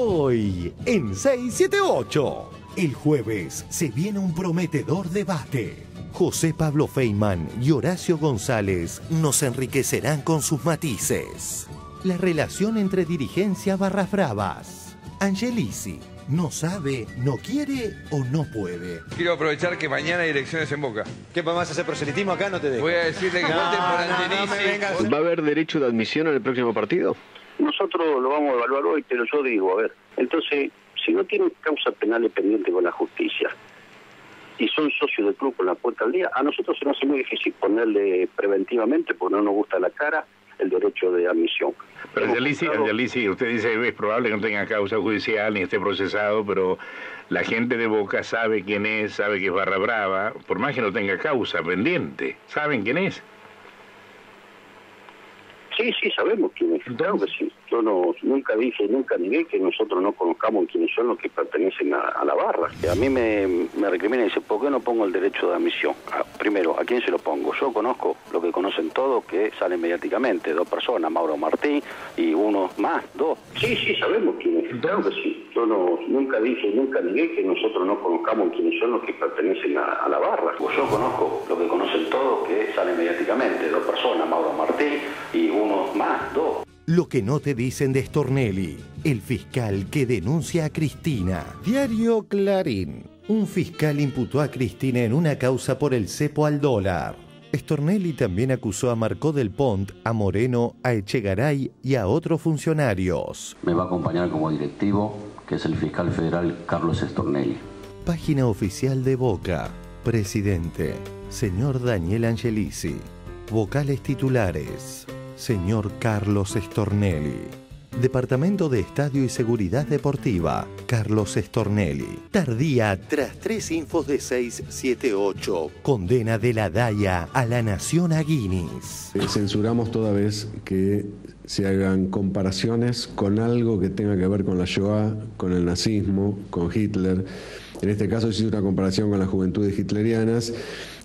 Hoy en 678. El jueves se viene un prometedor debate. José Pablo Feynman y Horacio González nos enriquecerán con sus matices. La relación entre dirigencia barras bravas. Angelisi, no sabe, no quiere o no puede. Quiero aprovechar que mañana hay elecciones en Boca. ¿Qué vas a hacer proselitismo acá? No te dejo. Voy a decirle que No, voten por no, Angelisi. ¿Va a haber derecho de admisión en el próximo partido? Nosotros lo vamos a evaluar hoy, pero yo digo, a ver, entonces, si no tienen causa penal pendiente con la justicia y son socios del club con la puerta al día, a nosotros se nos hace muy difícil ponerle preventivamente, porque no nos gusta la cara, el derecho de admisión. Pero Angelisi, usted dice es probable que no tenga causa judicial ni esté procesado, pero la gente de Boca sabe quién es, sabe que es Barra Brava, por más que no tenga causa pendiente, ¿saben quién es? Sí, sí, sabemos quién es, claro que sí. Yo no, nunca dije, nunca negué que nosotros no conozcamos quiénes son los que pertenecen a, a la barra. A mí me, me recrimina y dice, ¿por qué no pongo el derecho de admisión? Ah, primero, ¿a quién se lo pongo? Yo conozco lo que conocen todos que salen mediáticamente, dos personas, Mauro Martín y uno más, dos. Sí, sí, sabemos quién es, claro que sí. Yo no, nunca dije, nunca negué que nosotros no conozcamos quiénes son los que pertenecen a, a la barra. Yo conozco lo que conocen todos que salen mediáticamente, dos personas, Mauro Martín y uno más, dos. Lo que no te dicen de Stornelli, el fiscal que denuncia a Cristina. Diario Clarín. Un fiscal imputó a Cristina en una causa por el cepo al dólar. Stornelli también acusó a Marcó del Pont, a Moreno, a Echegaray y a otros funcionarios. Me va a acompañar como directivo, que es el fiscal federal Carlos Estornelli. Página oficial de Boca. Presidente. Señor Daniel Angelisi. Vocales titulares. Señor Carlos Estornelli. Departamento de Estadio y Seguridad Deportiva. Carlos Estornelli. Tardía tras tres infos de 678. Condena de la DAIA a la nación a Guinness. Eh, Censuramos toda vez que se hagan comparaciones con algo que tenga que ver con la Shoah, con el nazismo, con Hitler. En este caso se hizo una comparación con las juventudes hitlerianas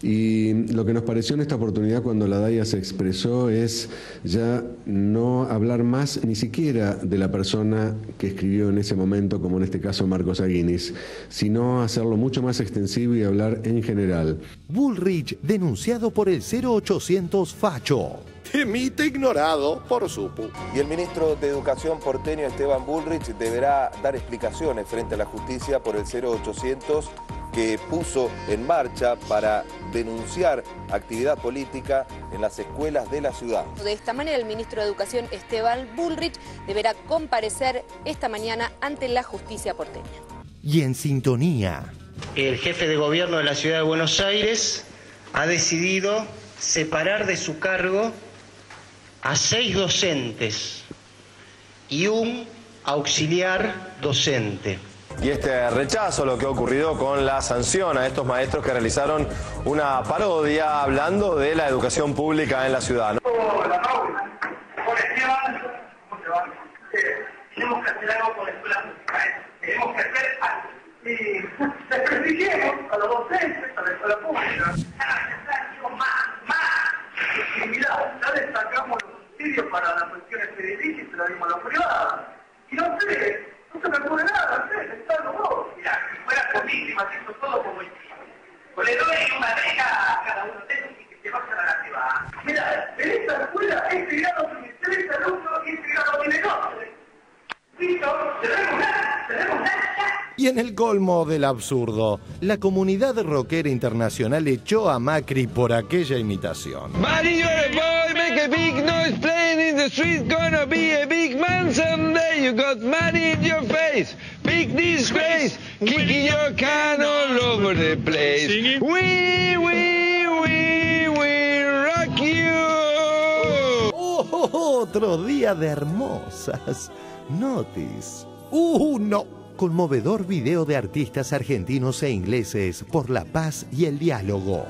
y lo que nos pareció en esta oportunidad cuando la DAIA se expresó es ya no hablar más ni siquiera de la persona que escribió en ese momento, como en este caso Marcos Aguinis, sino hacerlo mucho más extensivo y hablar en general. Bullrich denunciado por el 0800 Facho. Temite ignorado por supu. Y el ministro de Educación porteño Esteban Bullrich deberá dar explicaciones frente a la justicia por el 0800 que puso en marcha para denunciar actividad política en las escuelas de la ciudad. De esta manera, el ministro de Educación Esteban Bullrich deberá comparecer esta mañana ante la justicia porteña. Y en sintonía. El jefe de gobierno de la ciudad de Buenos Aires ha decidido separar de su cargo a seis docentes y un auxiliar docente. Y este rechazo, lo que ha ocurrido con la sanción a estos maestros que realizaron una parodia hablando de la educación pública en la ciudad. Eh, Tenemos que hacer algo con la escuela musical. Tenemos que hacer algo. Y desprestigiemos a los docentes, a la escuela pública. Ah, Más, más. Mirá, ya destacamos los subsidios para las cuestiones crediticias y se lo dimos a los privados. Y no sé, no se me ocurre nada, no sé, están los dos. Mirá, si fuera por mí, te imagino todo como el Pues le doy una beca a cada uno de ellos y que se vayan a la privada. Mira, en esta escuela grado tiene tres alumnos y grado tiene dos. Listo, tenemos nada, tenemos nada. Y en el colmo del absurdo, la comunidad rockera internacional echó a Macri por aquella imitación. A boy, make a big noise playing in the street, gonna be a big man someday. You got money in your face, big disgrace, kicking your can all over the place. We, we, we, we rock you. Oh, otro día de hermosas. Notis. Uno. Conmovedor video de artistas argentinos e ingleses por la paz y el diálogo.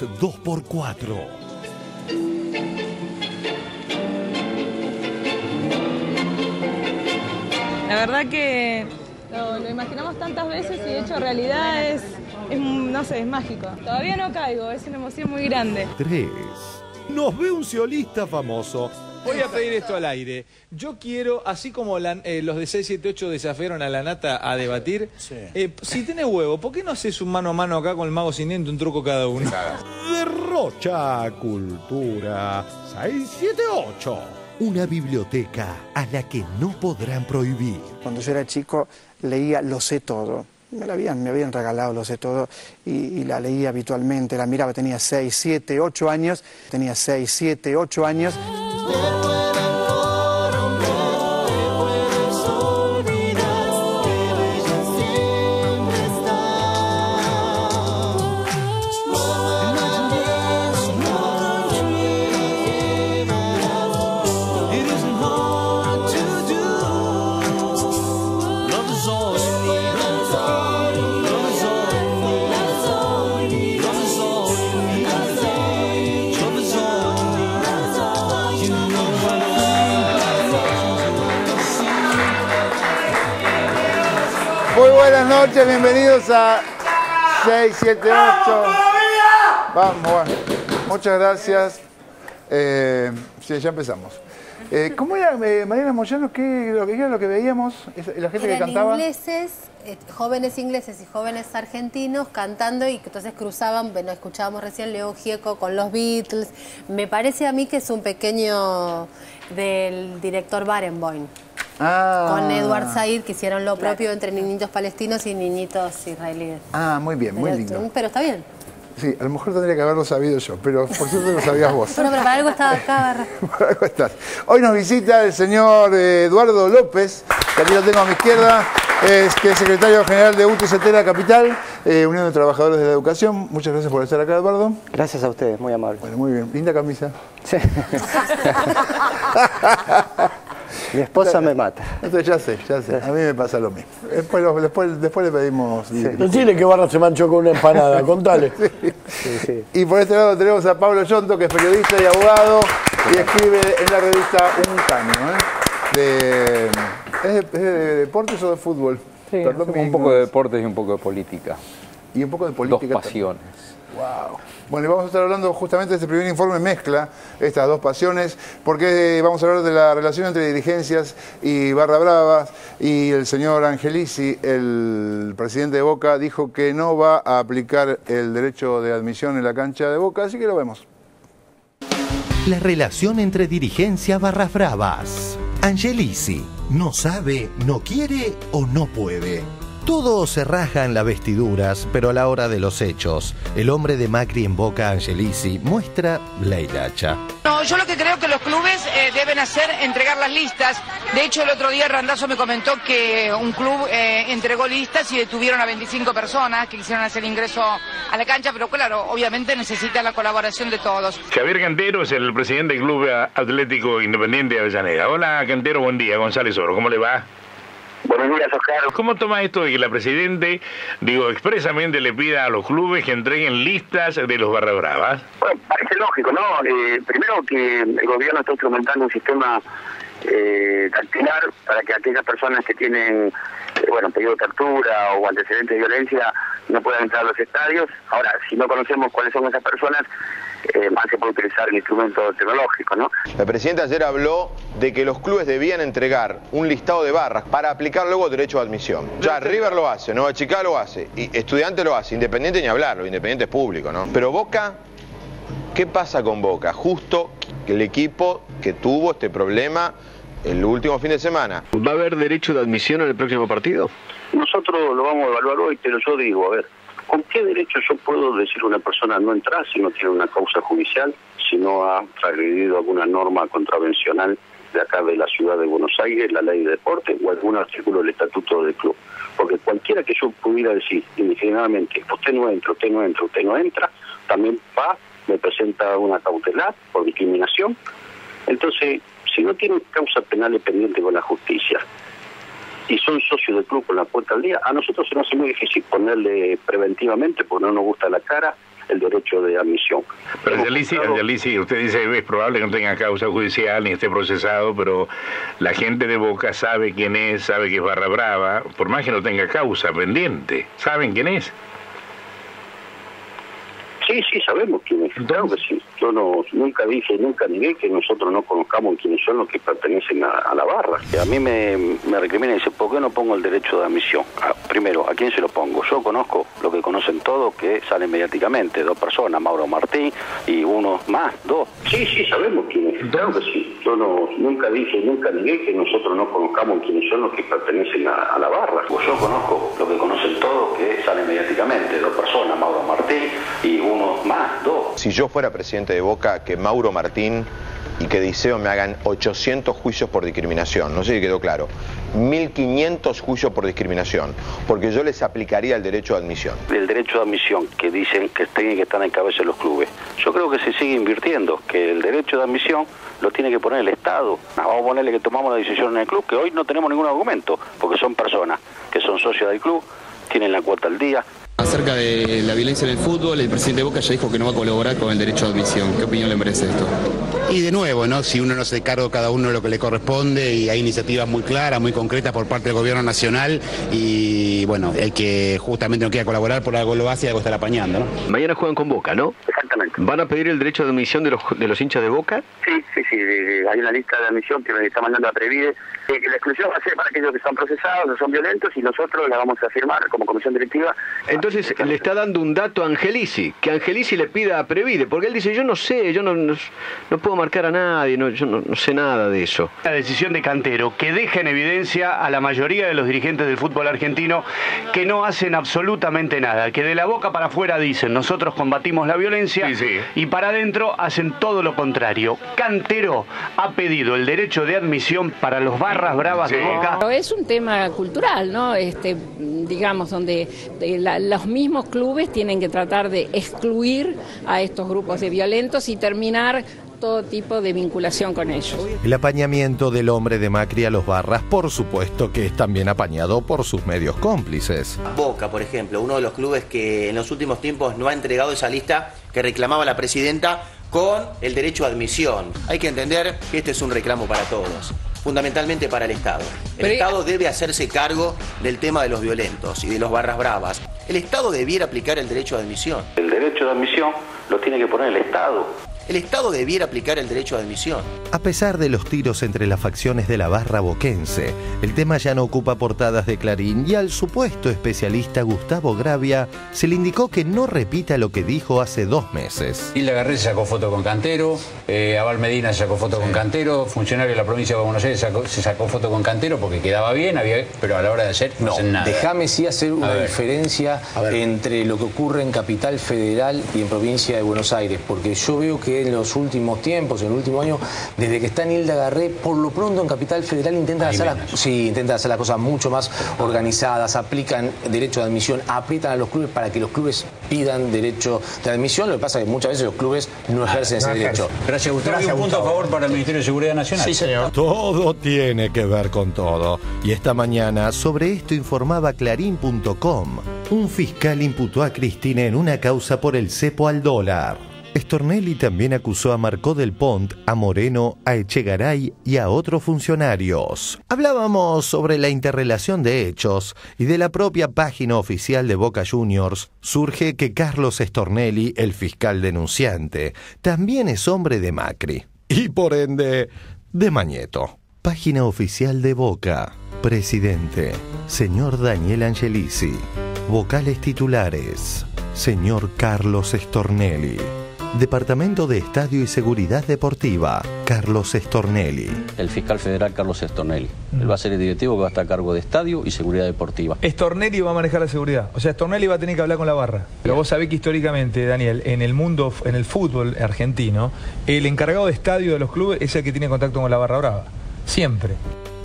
Los campeones Clubes 2x4. La verdad que lo, lo imaginamos tantas veces y de hecho realidad es, es, no sé, es mágico. Todavía no caigo, es una emoción muy grande. 3. Nos ve un ciolista famoso. Voy a pedir esto al aire. Yo quiero, así como la- eh, los de 678 desafiaron a la nata a debatir, eh, si tenés huevo, ¿por qué no haces un mano a mano acá con el mago sin diente, un truco cada uno? Derrocha Cultura 678. Una biblioteca a la que no podrán prohibir. Cuando yo era chico leía Lo sé todo. Me, la habían, me habían regalado Lo sé todo y, y la leía habitualmente, la miraba, tenía 6, 7, 8 años, tenía 6, 7, 8 años. Buenas noches, bienvenidos a 678. Vamos, bueno. Muchas gracias. Eh, sí, ya empezamos. Eh, ¿Cómo era, eh, Mariana Moyano, qué, lo, que era lo que veíamos? La gente que cantaba. ingleses, eh, jóvenes ingleses y jóvenes argentinos cantando y entonces cruzaban, bueno, escuchábamos recién León Gieco con los Beatles. Me parece a mí que es un pequeño del director Barenboim. Ah. Con Edward Said que hicieron lo propio entre niñitos palestinos y niñitos israelíes. Ah, muy bien, muy pero, lindo. pero está bien. Sí, a lo mejor tendría que haberlo sabido yo, pero por suerte lo sabías vos. Bueno, pero para algo estaba acá. Por algo estás. Hoy nos visita el señor eh, Eduardo López, que aquí lo tengo a mi izquierda, es que es secretario general de UTCT La Capital, eh, Unión de Trabajadores de la Educación. Muchas gracias por estar acá, Eduardo. Gracias a ustedes, muy amable. Bueno, muy bien. Linda camisa. Sí. Mi esposa me mata. Entonces, ya sé, ya sé. A mí me pasa lo mismo. Después, después, después le pedimos... Decirle que Barra se manchó con una empanada, contale. Y por este lado tenemos a Pablo Yonto, que es periodista y abogado y escribe en la revista Un Caño. ¿eh? De, ¿es, de, es de deportes o de fútbol? Sí, Perdón mi un poco de deportes y un poco de política. Y un poco de política. Dos pasiones. Wow. Bueno, y vamos a estar hablando justamente de este primer informe mezcla estas dos pasiones, porque vamos a hablar de la relación entre dirigencias y Barra Bravas, y el señor Angelici, el presidente de Boca, dijo que no va a aplicar el derecho de admisión en la cancha de Boca, así que lo vemos. La relación entre dirigencia barras bravas. Angelici, no sabe, no quiere o no puede. Todo se raja en las vestiduras, pero a la hora de los hechos, el hombre de Macri en boca Angelici muestra la hilacha. No, yo lo que creo que los clubes eh, deben hacer entregar las listas. De hecho, el otro día Randazo me comentó que un club eh, entregó listas y detuvieron a 25 personas que quisieron hacer ingreso a la cancha, pero claro, obviamente necesita la colaboración de todos. Javier Cantero es el presidente del Club Atlético Independiente de Avellaneda. Hola, Cantero, buen día. González Oro, ¿cómo le va? Buenos días, Oscar. ¿Cómo toma esto de que la Presidente, digo, expresamente le pida a los clubes que entreguen listas de los barra bravas? Bueno, parece lógico, ¿no? Eh, primero que el gobierno está instrumentando un sistema eh, dactilar para que aquellas personas que tienen, eh, bueno, pedido de captura o antecedentes de violencia no puedan entrar a los estadios. Ahora, si no conocemos cuáles son esas personas, eh, más se puede utilizar el instrumento tecnológico, ¿no? La presidenta ayer habló de que los clubes debían entregar un listado de barras para aplicar luego derecho de admisión. Ya River lo hace, Nueva Chicago lo hace, y Estudiante lo hace, Independiente ni hablarlo, Independiente es público, ¿no? Pero Boca, ¿qué pasa con Boca? Justo el equipo que tuvo este problema el último fin de semana. ¿Va a haber derecho de admisión en el próximo partido? Nosotros lo vamos a evaluar hoy, pero yo digo, a ver, ¿con qué derecho yo puedo decir a una persona no entrar si no tiene una causa judicial, si no ha transgredido alguna norma contravencional de acá de la ciudad de Buenos Aires, la ley de deporte o algún artículo del estatuto del club? Porque cualquiera que yo pudiera decir indiscriminadamente, usted no entra, usted no entra, usted no entra, también va, me presenta una cautelar por discriminación. Entonces, si no tienen causa penal pendiente con la justicia, y son socios del club con la puerta al día, a nosotros se nos hace muy difícil ponerle preventivamente, porque no nos gusta la cara, el derecho de admisión. Pero Angelici, Angelici, usted dice es probable que no tenga causa judicial ni esté procesado, pero la gente de Boca sabe quién es, sabe que es Barra Brava, por más que no tenga causa pendiente, ¿saben quién es? Sí, sí, sabemos quién es. Claro que sí. Yo no, nunca dije, nunca negué que nosotros no conozcamos quiénes son los que pertenecen a, la barra. Que a mí me, me recrimina y dice, ¿por qué no pongo el derecho de admisión? Ah, primero, ¿a quién se lo pongo? Yo conozco lo que conocen todos que salen mediáticamente, dos personas, Mauro Martín y uno más, dos. Sí, sí, sabemos quién es. Claro que sí. Yo no, nunca dije, nunca negué que nosotros no conozcamos quiénes son los que pertenecen a, la barra. Pues yo conozco lo que conocen todos que salen mediáticamente, dos personas, Mauro Martín y uno más, dos. Si yo fuera presidente de Boca, que Mauro Martín y que Diceo me hagan 800 juicios por discriminación, no sé si quedó claro, 1.500 juicios por discriminación, porque yo les aplicaría el derecho de admisión. El derecho de admisión que dicen que tiene que estar en cabeza de los clubes. Yo creo que se sigue invirtiendo, que el derecho de admisión lo tiene que poner el Estado. Vamos a ponerle que tomamos la decisión en el club, que hoy no tenemos ningún argumento, porque son personas que son socios del club, tienen la cuota al día, Acerca de la violencia en el fútbol, el presidente Boca ya dijo que no va a colaborar con el derecho de admisión. ¿Qué opinión le merece esto? Y de nuevo, ¿no? Si uno no se carga cada uno de lo que le corresponde y hay iniciativas muy claras, muy concretas por parte del gobierno nacional y bueno, el que justamente no quiera colaborar por algo lo hace y algo está apañando, ¿no? Mañana juegan con Boca, ¿no? Exactamente. ¿Van a pedir el derecho de admisión de los, de los hinchas de Boca? Sí, sí, sí. Hay una lista de admisión que me está mandando a Previde. la exclusión va a ser para aquellos que son procesados o son violentos y nosotros la vamos a firmar como comisión directiva. Entonces, le está dando un dato a Angelici, que Angelici le pida a Previde, porque él dice, yo no sé, yo no, no, puedo marcar a nadie, no, yo no, sé nada de eso. La decisión de Cantero, que deja en evidencia a la mayoría de los dirigentes del fútbol argentino que no hacen absolutamente nada, que de la boca para afuera dicen, nosotros combatimos la violencia, y para adentro hacen todo lo contrario. Cantero ha pedido el derecho de admisión para los barras bravas de Boca. Es un tema cultural, ¿no? Este, digamos, donde los mismos clubes tienen que tratar de excluir a estos grupos de violentos y terminar todo tipo de vinculación con ellos. El apañamiento del hombre de Macri a los barras, por supuesto que es también apañado por sus medios cómplices. Boca, por ejemplo, uno de los clubes que en los últimos tiempos no ha entregado esa lista que reclamaba la presidenta con el derecho a admisión. Hay que entender que este es un reclamo para todos fundamentalmente para el Estado. El Estado debe hacerse cargo del tema de los violentos y de los barras bravas. El Estado debiera aplicar el derecho de admisión. El derecho de admisión lo tiene que poner el Estado el Estado debiera aplicar el derecho de admisión. A pesar de los tiros entre las facciones de la barra boquense, el tema ya no ocupa portadas de Clarín y al supuesto especialista Gustavo Gravia se le indicó que no repita lo que dijo hace dos meses. Hilda Garré se sacó foto con Cantero, eh, Abal Medina se sacó foto con Cantero, funcionario de la provincia de Buenos Aires se sacó foto con Cantero porque quedaba bien, había, pero a la hora de hacer no, hacen nada. Déjame sí hacer una diferencia entre lo que ocurre en Capital Federal y en provincia de Buenos Aires, porque yo veo que en los últimos tiempos, en el último año, desde que está Nilda Garré, por lo pronto en Capital Federal intentan hacer, sí, intentan hacer las cosas mucho más organizadas, aplican derecho de admisión, aprietan a los clubes para que los clubes pidan derecho de admisión. Lo que pasa es que muchas veces los clubes no ejercen ese derecho. Gracias, Gustavo. un punto a favor para el Ministerio de Seguridad Nacional. Sí, señor. Todo tiene que ver con todo. Y esta mañana sobre esto informaba clarín.com. Un fiscal imputó a Cristina en una causa por el cepo al dólar. Stornelli también acusó a Marcó del Pont, a Moreno, a Echegaray y a otros funcionarios. Hablábamos sobre la interrelación de hechos y de la propia página oficial de Boca Juniors surge que Carlos Stornelli, el fiscal denunciante, también es hombre de Macri y por ende de Mañeto. Página oficial de Boca. Presidente, señor Daniel Angelici. Vocales titulares, señor Carlos Stornelli. Departamento de Estadio y Seguridad Deportiva, Carlos Estornelli. El fiscal federal Carlos Estornelli. Él va a ser el directivo que va a estar a cargo de Estadio y Seguridad Deportiva. Estornelli va a manejar la seguridad. O sea, Estornelli va a tener que hablar con la barra. Pero vos sabés que históricamente, Daniel, en el mundo, en el fútbol argentino, el encargado de estadio de los clubes es el que tiene contacto con la barra brava. Siempre.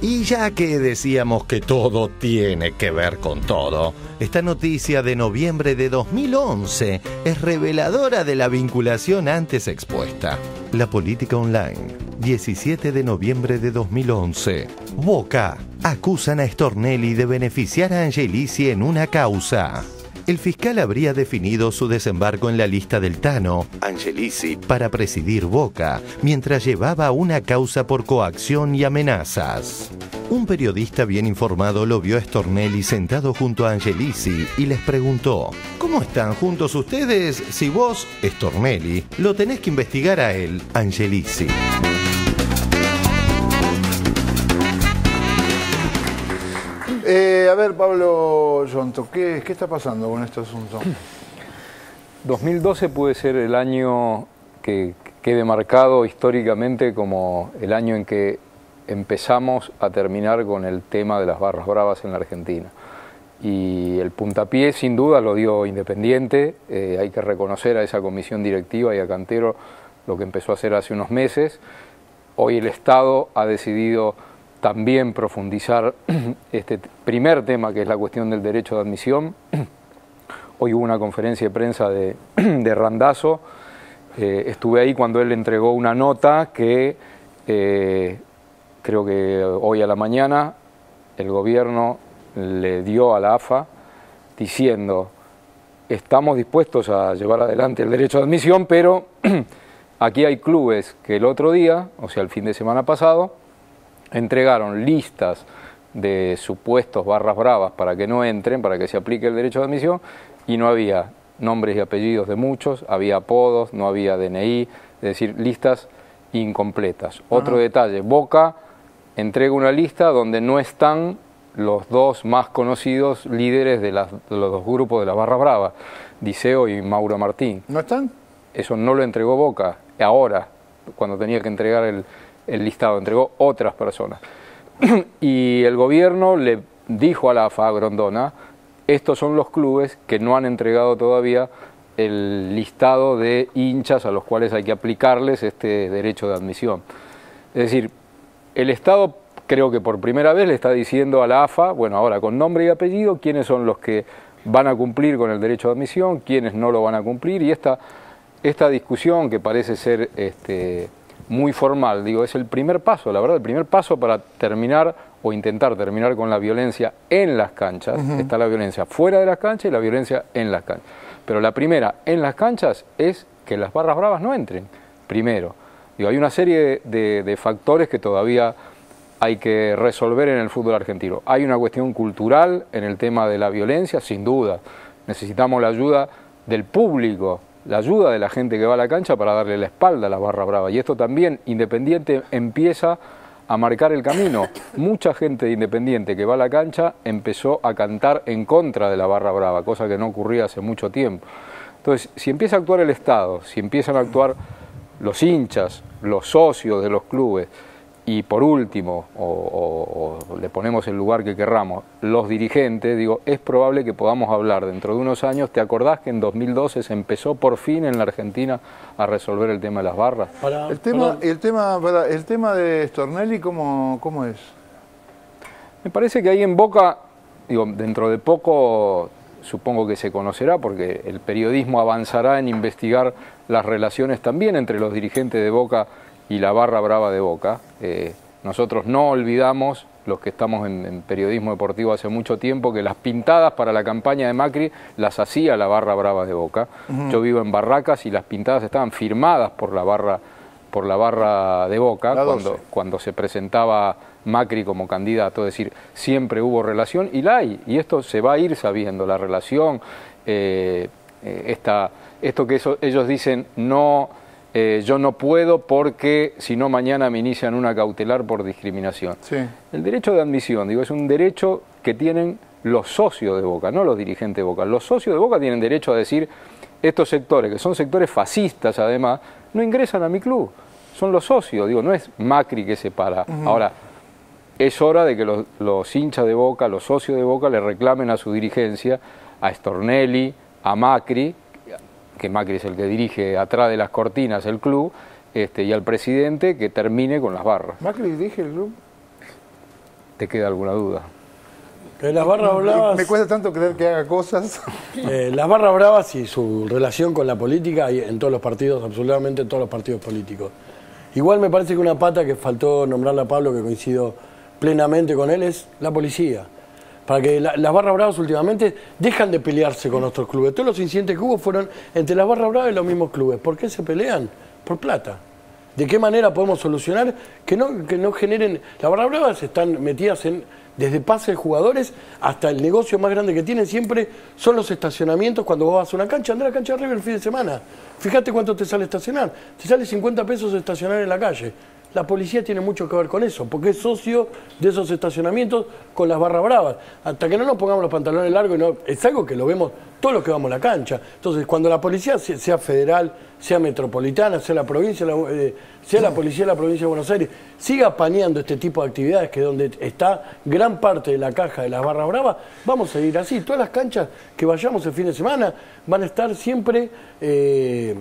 Y ya que decíamos que todo tiene que ver con todo, esta noticia de noviembre de 2011 es reveladora de la vinculación antes expuesta. La política online, 17 de noviembre de 2011. Boca acusan a Stornelli de beneficiar a Angelici en una causa. El fiscal habría definido su desembarco en la lista del Tano, Angelisi, para presidir Boca, mientras llevaba una causa por coacción y amenazas. Un periodista bien informado lo vio a Stornelli sentado junto a Angelisi y les preguntó, ¿cómo están juntos ustedes si vos, Stornelli, lo tenés que investigar a él, Angelisi? Eh, a ver, Pablo Yonto, ¿qué, ¿qué está pasando con este asunto? 2012 puede ser el año que quede marcado históricamente como el año en que empezamos a terminar con el tema de las barras bravas en la Argentina. Y el puntapié sin duda lo dio Independiente, eh, hay que reconocer a esa comisión directiva y a Cantero lo que empezó a hacer hace unos meses. Hoy el Estado ha decidido también profundizar este primer tema que es la cuestión del derecho de admisión. Hoy hubo una conferencia de prensa de, de Randazo, eh, estuve ahí cuando él entregó una nota que eh, creo que hoy a la mañana el gobierno le dio a la AFA diciendo estamos dispuestos a llevar adelante el derecho de admisión, pero aquí hay clubes que el otro día, o sea el fin de semana pasado, entregaron listas de supuestos barras bravas para que no entren, para que se aplique el derecho de admisión, y no había nombres y apellidos de muchos, había apodos, no había DNI, es decir, listas incompletas. Otro detalle, Boca entrega una lista donde no están los dos más conocidos líderes de, los dos grupos de la Barra Brava, Diceo y Mauro Martín. ¿No están? Eso no lo entregó Boca, ahora, cuando tenía que entregar el, el listado, entregó otras personas. y el gobierno le dijo a la AFA, Grondona, estos son los clubes que no han entregado todavía el listado de hinchas a los cuales hay que aplicarles este derecho de admisión. Es decir, el Estado creo que por primera vez le está diciendo a la AFA, bueno, ahora con nombre y apellido, quiénes son los que van a cumplir con el derecho de admisión, quiénes no lo van a cumplir, y esta, esta discusión que parece ser este, muy formal, digo, es el primer paso, la verdad, el primer paso para terminar o intentar terminar con la violencia en las canchas. Está la violencia fuera de las canchas y la violencia en las canchas. Pero la primera en las canchas es que las barras bravas no entren, primero. Digo, hay una serie de, de factores que todavía hay que resolver en el fútbol argentino. Hay una cuestión cultural en el tema de la violencia, sin duda. Necesitamos la ayuda del público, la ayuda de la gente que va a la cancha para darle la espalda a la barra brava. Y esto también, Independiente empieza a marcar el camino. Mucha gente de Independiente que va a la cancha empezó a cantar en contra de la barra brava, cosa que no ocurría hace mucho tiempo. Entonces, si empieza a actuar el Estado, si empiezan a actuar los hinchas, los socios de los clubes, y por último, o, le ponemos el lugar que querramos, los dirigentes, digo, es probable que podamos hablar dentro de unos años. ¿Te acordás que en 2012 se empezó por fin en la Argentina a resolver el tema de las barras? el, tema, el, tema, el tema de Stornelli, ¿cómo, ¿cómo es? Me parece que ahí en Boca, digo, dentro de poco supongo que se conocerá porque el periodismo avanzará en investigar las relaciones también entre los dirigentes de Boca y la barra brava de Boca. Eh, nosotros no olvidamos, los que estamos en, periodismo deportivo hace mucho tiempo, que las pintadas para la campaña de Macri las hacía la barra brava de Boca. Yo vivo en Barracas y las pintadas estaban firmadas por la barra, por la barra de Boca cuando, cuando se presentaba Macri como candidato. Es decir, siempre hubo relación y la hay. Y esto se va a ir sabiendo, la relación, eh, eh, esto que ellos dicen no eh, yo no puedo porque si no mañana me inician una cautelar por discriminación. El derecho de admisión, digo, es un derecho que tienen los socios de Boca, no los dirigentes de Boca. Los socios de Boca tienen derecho a decir, estos sectores, que son sectores fascistas además, no ingresan a mi club. Son los socios, digo, no es Macri que se para. Ahora, es hora de que los, los hinchas de Boca, los socios de Boca, le reclamen a su dirigencia, a Stornelli, a Macri, que Macri es el que dirige atrás de las cortinas el club, este, y al presidente que termine con las barras. ¿Macri dirige el club? ¿Te queda alguna duda? Que las barras bravas... Me cuesta tanto creer que haga cosas. Eh, las barras bravas y su relación con la política en todos los partidos, absolutamente en todos los partidos políticos. Igual me parece que una pata que faltó nombrarle a Pablo, que coincido plenamente con él, es la policía. Para que la- las barras bravas últimamente dejan de pelearse con otros clubes. Todos los incidentes que hubo fueron entre las barras bravas y los mismos clubes. ¿Por qué se pelean? Por plata. ¿De qué manera podemos solucionar que no, que no generen... Las barras bravas están metidas en desde pase de jugadores hasta el negocio más grande que tienen siempre son los estacionamientos cuando vos vas a una cancha. Andá a la cancha de River el fin de semana. Fíjate cuánto te sale estacionar. Te sale 50 pesos estacionar en la calle. La policía tiene mucho que ver con eso, porque es socio de esos estacionamientos con las barras bravas. Hasta que no nos pongamos los pantalones largos, no, es algo que lo vemos todos los que vamos a la cancha. Entonces, cuando la policía, se- sea federal, sea metropolitana, sea la provincia, eh, sea la policía de la provincia de Buenos Aires, siga apañando este tipo de actividades, que donde está gran parte de la caja de las barras bravas, vamos a ir así. Todas las canchas que vayamos el fin de semana van a estar siempre... eh,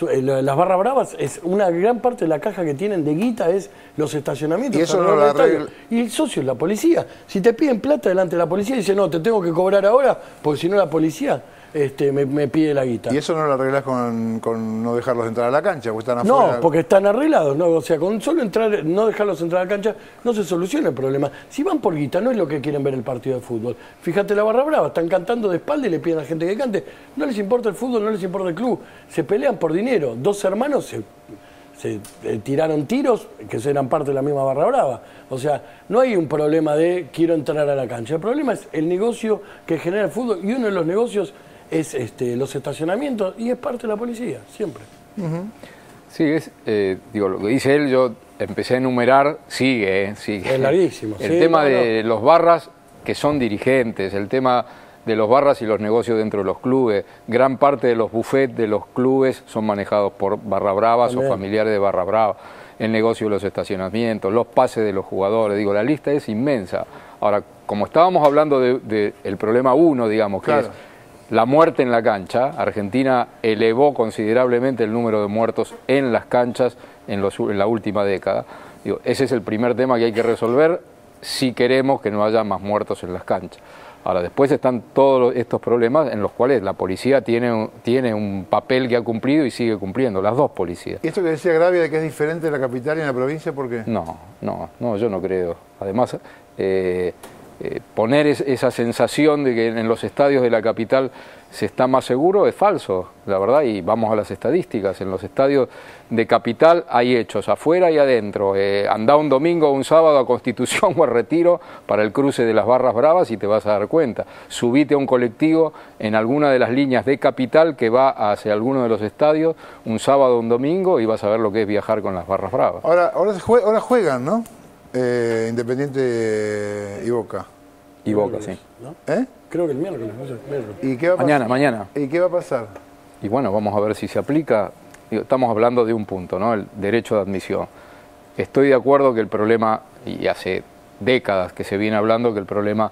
las barras bravas es una gran parte de la caja que tienen de guita es los estacionamientos Y eso no lo y el socio es la policía. Si te piden plata delante de la policía dice no te tengo que cobrar ahora porque si no la policía este, me, me pide la guita Y eso no lo arreglás con, con no dejarlos entrar a la cancha, porque están no, afuera. porque están arreglados, ¿no? O sea, con solo entrar, no dejarlos entrar a la cancha, no se soluciona el problema. Si van por guita, no es lo que quieren ver el partido de fútbol. Fíjate la barra brava, están cantando de espalda y le piden a la gente que cante. No les importa el fútbol, no les importa el club. Se pelean por dinero. Dos hermanos se, se, eh, tiraron tiros que eran parte de la misma barra brava. O sea, no hay un problema de quiero entrar a la cancha. El problema es el negocio que genera el fútbol y uno de los negocios es este, los estacionamientos y es parte de la policía, siempre. Sí, es, eh, digo, lo que dice él, yo empecé a enumerar, sigue, eh, sigue. Es larguísimo, El sí, tema no, de los barras que son dirigentes, el tema de los barras y los negocios dentro de los clubes. Gran parte de los buffets de los clubes son manejados por barra bravas También. o familiares de barra brava. El negocio de los estacionamientos, los pases de los jugadores, digo, la lista es inmensa. Ahora, como estábamos hablando del de, el problema uno, digamos, que Claro. es la muerte en la cancha, Argentina elevó considerablemente el número de muertos en las canchas en, los- en la última década. Digo, ese es el primer tema que hay que resolver si queremos que no haya más muertos en las canchas. Ahora, después están todos estos problemas en los cuales la policía tiene, un- tiene un papel que ha cumplido y sigue cumpliendo, las dos policías. ¿Y esto que decía Gravia de que es diferente en la capital y en la provincia, por qué? No, no, no, yo no creo. Además, eh, eh, poner es- esa sensación de que en los estadios de la capital se está más seguro es falso, la verdad, y vamos a las estadísticas. En los estadios de capital hay hechos afuera y adentro. Eh, anda un domingo o un sábado a Constitución o a Retiro para el cruce de las barras bravas y te vas a dar cuenta. Subite a un colectivo en alguna de las líneas de capital que va hacia alguno de los estadios un sábado o un domingo y vas a ver lo que es viajar con las barras bravas. Ahora, ahora, jue- ahora juegan, ¿no? Eh, Independiente y Boca. Y Boca, sí. ¿Eh? Creo que el miércoles, no sé, miércoles. ¿Y qué va a pasar? Mañana, mañana. ¿Y qué va a pasar? Y bueno, vamos a ver si se aplica. Digo, estamos hablando de un punto, ¿no? El derecho de admisión. Estoy de acuerdo que el problema, y hace décadas que se viene hablando que el problema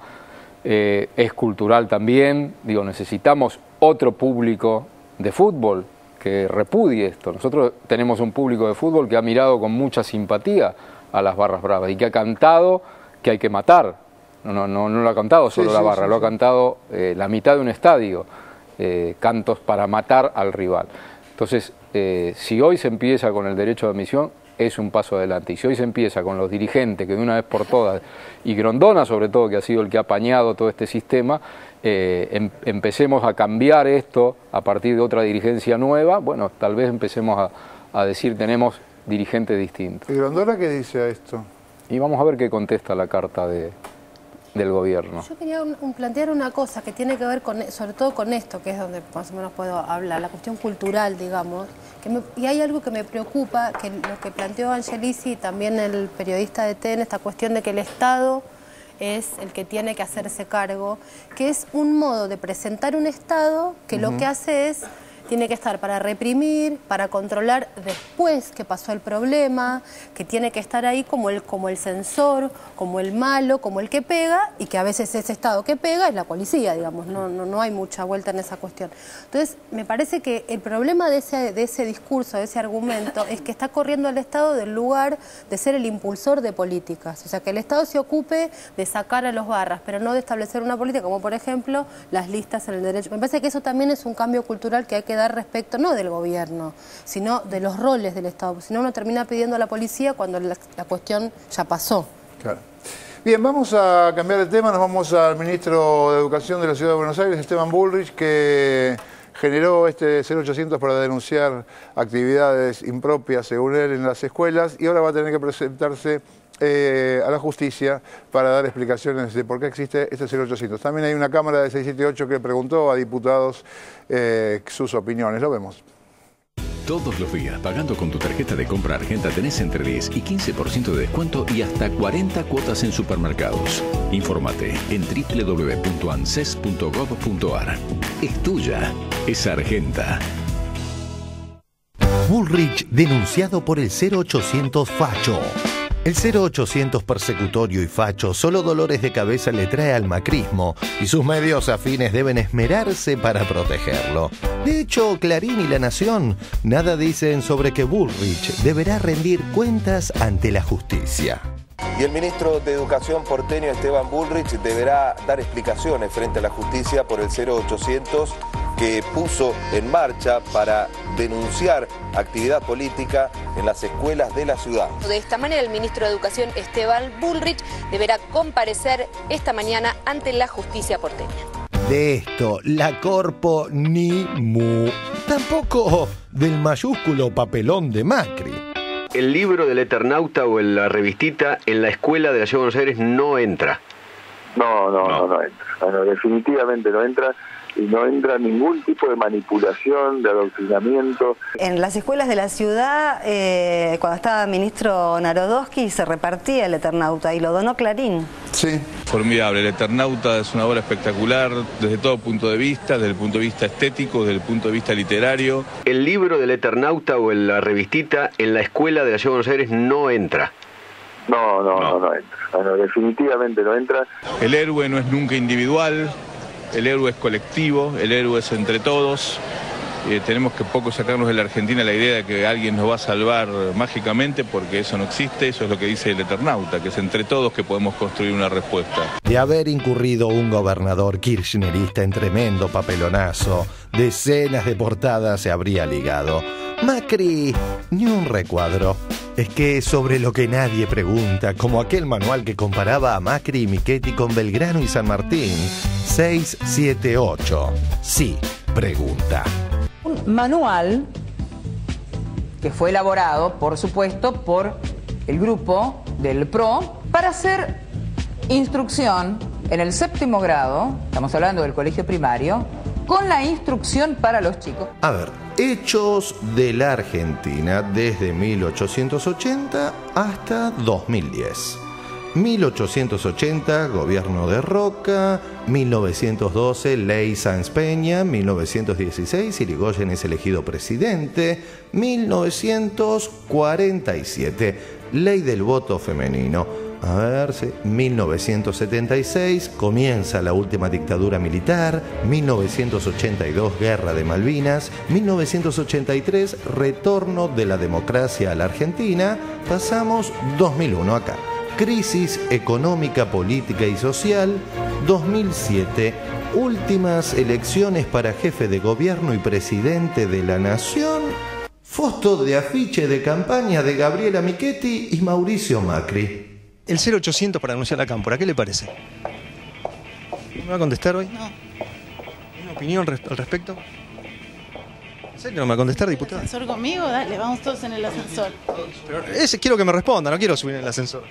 eh, es cultural también. Digo, necesitamos otro público de fútbol que repudie esto. Nosotros tenemos un público de fútbol que ha mirado con mucha simpatía a las barras bravas y que ha cantado que hay que matar. No, no, no, no lo ha cantado solo Sí, la barra, sí, lo ha cantado eh, la mitad de un estadio, eh, cantos para matar al rival. Entonces, eh, si hoy se empieza con el derecho de admisión, es un paso adelante. Y si hoy se empieza con los dirigentes, que de una vez por todas, y Grondona sobre todo, que ha sido el que ha apañado todo este sistema, eh, em- empecemos a cambiar esto a partir de otra dirigencia nueva, bueno, tal vez empecemos a, a decir tenemos dirigentes distintos. ¿Y Grondona qué dice a esto? Y vamos a ver qué contesta la carta de, del gobierno. Yo quería un- un- plantear una cosa que tiene que ver con, sobre todo con esto, que es donde más o menos puedo hablar, la cuestión cultural, digamos. Que me- y hay algo que me preocupa, que lo que planteó Angelici y también el periodista de TEN, esta cuestión de que el Estado es el que tiene que hacerse cargo, que es un modo de presentar un Estado que lo que hace es tiene que estar para reprimir, para controlar después que pasó el problema, que tiene que estar ahí como el, como el censor, como el malo, como el que pega, y que a veces ese Estado que pega es la policía, digamos, no, no, no hay mucha vuelta en esa cuestión. Entonces, me parece que el problema de ese, de ese discurso, de ese argumento, es que está corriendo al Estado del lugar de ser el impulsor de políticas, o sea, que el Estado se ocupe de sacar a los barras, pero no de establecer una política, como por ejemplo las listas en el derecho. Me parece que eso también es un cambio cultural que hay que dar respecto, no del gobierno, sino de los roles del Estado, si no uno termina pidiendo a la policía cuando la, cuestión ya pasó. Claro. Bien, vamos a cambiar de tema, nos vamos al ministro de Educación de la Ciudad de Buenos Aires, Esteban Bullrich, que generó este 0800 para denunciar actividades impropias, según él, en las escuelas y ahora va a tener que presentarse eh, a la justicia para dar explicaciones de por qué existe este 0800. También hay una Cámara de 678 que preguntó a diputados eh, sus opiniones. Lo vemos. Todos los días, pagando con tu tarjeta de compra Argenta, tenés entre 10 y 15% de descuento y hasta 40 cuotas en supermercados. Infórmate en www.anses.gov.ar. Es tuya, es Argenta. Bullrich denunciado por el 0800 Facho. El 0800 persecutorio y facho solo dolores de cabeza le trae al macrismo y sus medios afines deben esmerarse para protegerlo. De hecho, Clarín y La Nación nada dicen sobre que Bullrich deberá rendir cuentas ante la justicia. Y el ministro de Educación porteño Esteban Bullrich deberá dar explicaciones frente a la justicia por el 0800 que puso en marcha para denunciar actividad política en las escuelas de la ciudad. De esta manera, el ministro de Educación Esteban Bullrich deberá comparecer esta mañana ante la justicia porteña. De esto, la corpo ni mu. Tampoco del mayúsculo papelón de Macri. El libro del Eternauta o la revistita en la escuela de la Ciudad de Buenos Aires no entra. No, no, no, no, entra. Bueno, definitivamente no entra y no entra ningún tipo de manipulación, de adoctrinamiento. En las escuelas de la ciudad, eh, cuando estaba ministro Narodowski, se repartía el Eternauta y lo donó Clarín. Sí. Formidable, el Eternauta es una obra espectacular desde todo punto de vista, desde el punto de vista estético, desde el punto de vista literario. El libro del Eternauta o la revistita en la escuela de la Ciudad de Buenos Aires no entra. No, no, no, no, entra. Bueno, definitivamente no entra. El héroe no es nunca individual, el héroe es colectivo, el héroe es entre todos. Eh, tenemos que poco sacarnos de la Argentina la idea de que alguien nos va a salvar mágicamente porque eso no existe, eso es lo que dice el Eternauta, que es entre todos que podemos construir una respuesta. De haber incurrido un gobernador kirchnerista en tremendo papelonazo, decenas de portadas se habría ligado. Macri, ni un recuadro. Es que sobre lo que nadie pregunta, como aquel manual que comparaba a Macri y Michetti con Belgrano y San Martín, 678. Sí, pregunta. Un manual que fue elaborado, por supuesto, por el grupo del PRO para hacer instrucción en el séptimo grado, estamos hablando del colegio primario, con la instrucción para los chicos. A ver, hechos de la Argentina desde 1880 hasta 2010. 1880, gobierno de Roca, 1912, ley Sanz Peña, 1916, Irigoyen es elegido presidente, 1947, ley del voto femenino. A ver, sí, 1976 comienza la última dictadura militar, 1982 guerra de Malvinas, 1983 retorno de la democracia a la Argentina, pasamos 2001 acá crisis económica, política y social, 2007, últimas elecciones para jefe de gobierno y presidente de la nación, foto de afiche de campaña de Gabriela Michetti y Mauricio Macri. El 0800 para anunciar la cámpora, ¿qué le parece? ¿Me va a contestar hoy? No. ¿Una opinión al respecto? ¿En serio no me va a contestar, diputada? ¿Ascensor conmigo? Dale, vamos todos en el ascensor. Pero ese quiero que me responda, no quiero subir en el ascensor.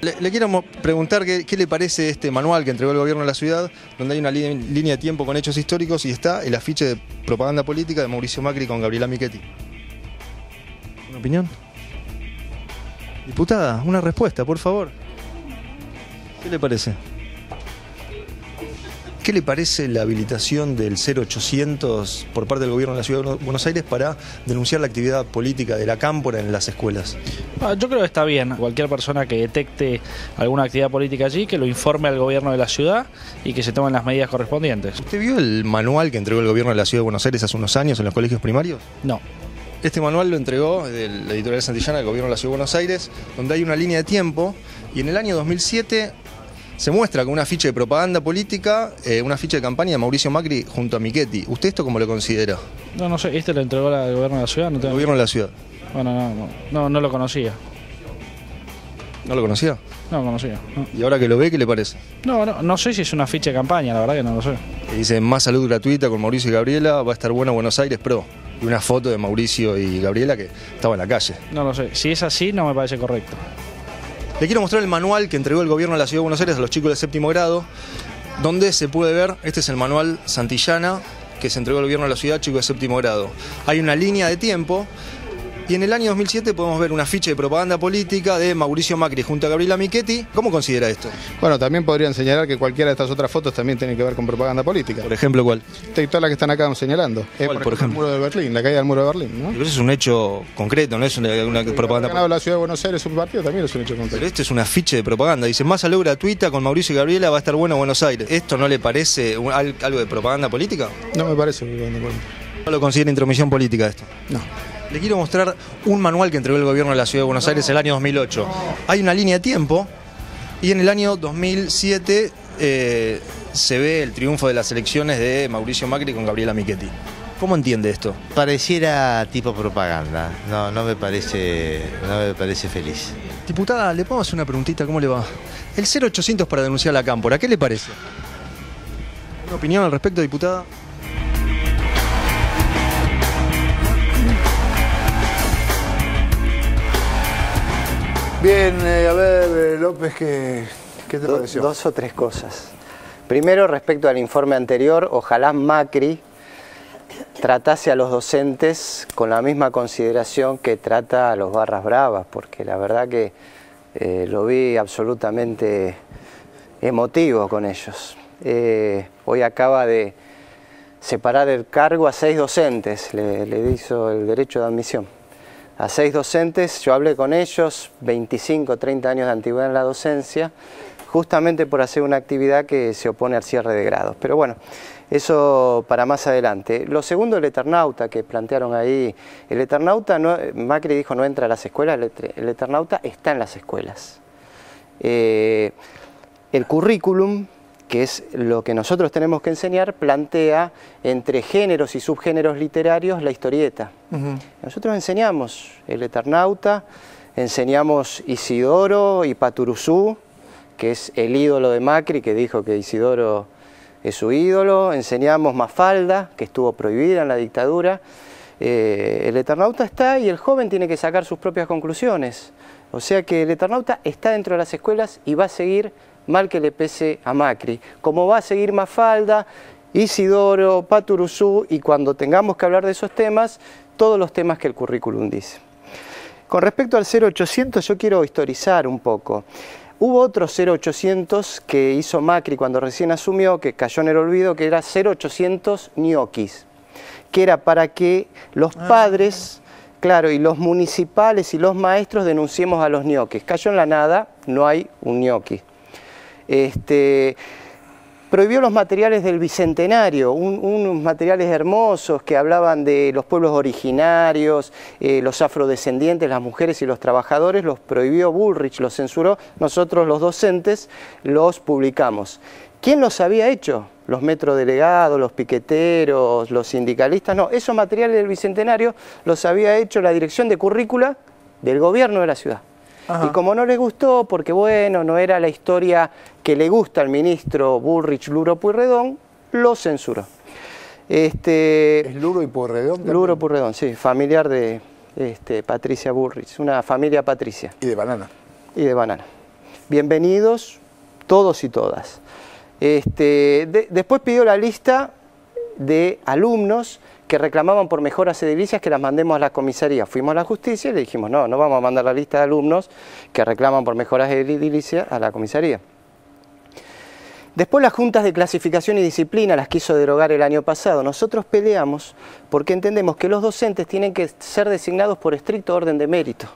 Le, quiero preguntar qué, le parece este manual que entregó el gobierno de la ciudad, donde hay una línea de tiempo con hechos históricos y está el afiche de propaganda política de Mauricio Macri con Gabriela Michetti. ¿Una opinión? Diputada, una respuesta, por favor. ¿Qué le parece? ¿Qué le parece la habilitación del 0800 por parte del gobierno de la Ciudad de Buenos Aires para denunciar la actividad política de la cámpora en las escuelas? Ah, yo creo que está bien. Cualquier persona que detecte alguna actividad política allí, que lo informe al gobierno de la ciudad y que se tomen las medidas correspondientes. ¿Usted vio el manual que entregó el gobierno de la Ciudad de Buenos Aires hace unos años en los colegios primarios? No. Este manual lo entregó la editorial Santillana del gobierno de la Ciudad de Buenos Aires, donde hay una línea de tiempo y en el año 2007 se muestra con una ficha de propaganda política, eh, una ficha de campaña de Mauricio Macri junto a Michetti. ¿Usted esto cómo lo considera? No, no sé, ¿este lo entregó el gobierno de la ciudad? No El gobierno de la ciudad. Bueno, no, no, no, lo conocía. ¿No lo conocía? No lo conocía. no. ¿Y ahora que lo ve, qué le parece? No, no, no sé si es una ficha de campaña, la verdad que no lo sé. Que dice más salud gratuita con Mauricio y Gabriela, va a estar bueno Buenos Aires Pro. Y una foto de Mauricio y Gabriela que estaba en la calle. No lo sé. Si es así, no me parece correcto. Le quiero mostrar el manual que entregó el gobierno de la Ciudad de Buenos Aires a los chicos de séptimo grado, donde se puede ver, este es el manual Santillana, que se entregó el gobierno de la ciudad, chicos de séptimo grado. Hay una línea de tiempo y en el año 2007 podemos ver una ficha de propaganda política de Mauricio Macri junto a Gabriela Michetti. ¿Cómo considera esto? Bueno, también podrían señalar que cualquiera de estas otras fotos también tiene que ver con propaganda política. Por ejemplo, ¿cuál? Todas las que están acá señalando. Eh, ¿Cuál, por ejemplo? El muro de Berlín, la caída del muro de Berlín, ¿no? Pero eso es un hecho concreto, no es una, una propaganda ganado la ciudad de Buenos Aires su partido también es un hecho concreto. Pero esto es una ficha de propaganda. Dice, más salud gratuita con Mauricio y Gabriela va a estar bueno Buenos Aires. ¿Esto no le parece un- al- algo de propaganda política? No me parece propaganda política. ¿No lo considera intromisión política esto? No. Le quiero mostrar un manual que entregó el gobierno de la Ciudad de Buenos Aires el año 2008. Hay una línea de tiempo y en el año 2007 eh, se ve el triunfo de las elecciones de Mauricio Macri con Gabriela Michetti. ¿Cómo entiende esto? Pareciera tipo propaganda. No, no me parece, no me parece feliz. Diputada, le podemos hacer una preguntita, ¿cómo le va? El 0800 para denunciar la cámpora, ¿qué le parece? ¿Una opinión al respecto, diputada? Bien, eh, a ver, eh, López, ¿qué, qué te Do- pareció? Dos o tres cosas. Primero, respecto al informe anterior, ojalá Macri tratase a los docentes con la misma consideración que trata a los barras bravas, porque la verdad que eh, lo vi absolutamente emotivo con ellos. Eh, hoy acaba de separar el cargo a seis docentes, le, le hizo el derecho de admisión. A seis docentes, yo hablé con ellos, 25, 30 años de antigüedad en la docencia, justamente por hacer una actividad que se opone al cierre de grados. Pero bueno, eso para más adelante. Lo segundo, el Eternauta que plantearon ahí. El Eternauta, Macri dijo no entra a las escuelas, el Eternauta está en las escuelas. Eh, el currículum, que es lo que nosotros tenemos que enseñar, plantea entre géneros y subgéneros literarios la historieta. Nosotros enseñamos el Eternauta, enseñamos Isidoro y Paturuzú, que es el ídolo de Macri, que dijo que Isidoro es su ídolo, enseñamos Mafalda, que estuvo prohibida en la dictadura. Eh, el Eternauta está y el joven tiene que sacar sus propias conclusiones. O sea que el Eternauta está dentro de las escuelas y va a seguir mal que le pese a Macri, como va a seguir Mafalda, Isidoro, Paturuzú y cuando tengamos que hablar de esos temas, todos los temas que el currículum dice. Con respecto al 0800 yo quiero historizar un poco. Hubo otro 0800 que hizo Macri cuando recién asumió, que cayó en el olvido, que era 0800 ñoquis, que era para que los padres, claro, y los municipales y los maestros denunciemos a los ñoquis. Cayó en la nada, no hay un ñoqui. Este, prohibió los materiales del Bicentenario, un- unos materiales hermosos que hablaban de los pueblos originarios, eh, los afrodescendientes, las mujeres y los trabajadores, los prohibió Bullrich, los censuró, nosotros los docentes los publicamos. ¿Quién los había hecho? Los metrodelegados, los piqueteros, los sindicalistas, no, esos materiales del Bicentenario los había hecho la dirección de currícula del gobierno de la ciudad. Y como no les gustó, porque bueno, no era la historia que le gusta al ministro Bullrich Luro Puyredón, lo censuró. Este, ¿Es Luro y Puyredón? Luro Puyredón, sí, familiar de este, Patricia Bullrich, una familia patricia. Y de banana. Y de banana. Bienvenidos todos y todas. Este, de- después pidió la lista de alumnos que reclamaban por mejoras edilicias que las mandemos a la comisaría. Fuimos a la justicia y le dijimos, no, no vamos a mandar la lista de alumnos que reclaman por mejoras edilicias a la comisaría. Después las juntas de clasificación y disciplina las quiso derogar el año pasado. Nosotros peleamos porque entendemos que los docentes tienen que ser designados por estricto orden de mérito.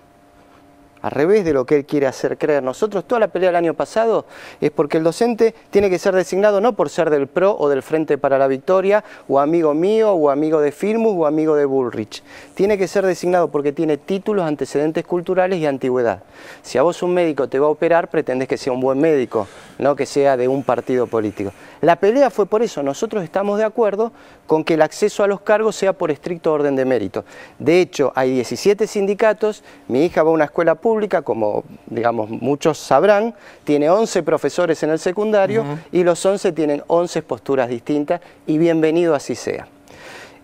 Al revés de lo que él quiere hacer creer. Nosotros toda la pelea del año pasado es porque el docente tiene que ser designado no por ser del PRO o del Frente para la Victoria, o amigo mío, o amigo de Firmus, o amigo de Bullrich. Tiene que ser designado porque tiene títulos, antecedentes culturales y antigüedad. Si a vos un médico te va a operar, pretendes que sea un buen médico, no que sea de un partido político. La pelea fue por eso. Nosotros estamos de acuerdo con que el acceso a los cargos sea por estricto orden de mérito. De hecho, hay 17 sindicatos, mi hija va a una escuela pública, como digamos muchos sabrán, tiene 11 profesores en el secundario y los 11 tienen 11 posturas distintas y bienvenido así sea.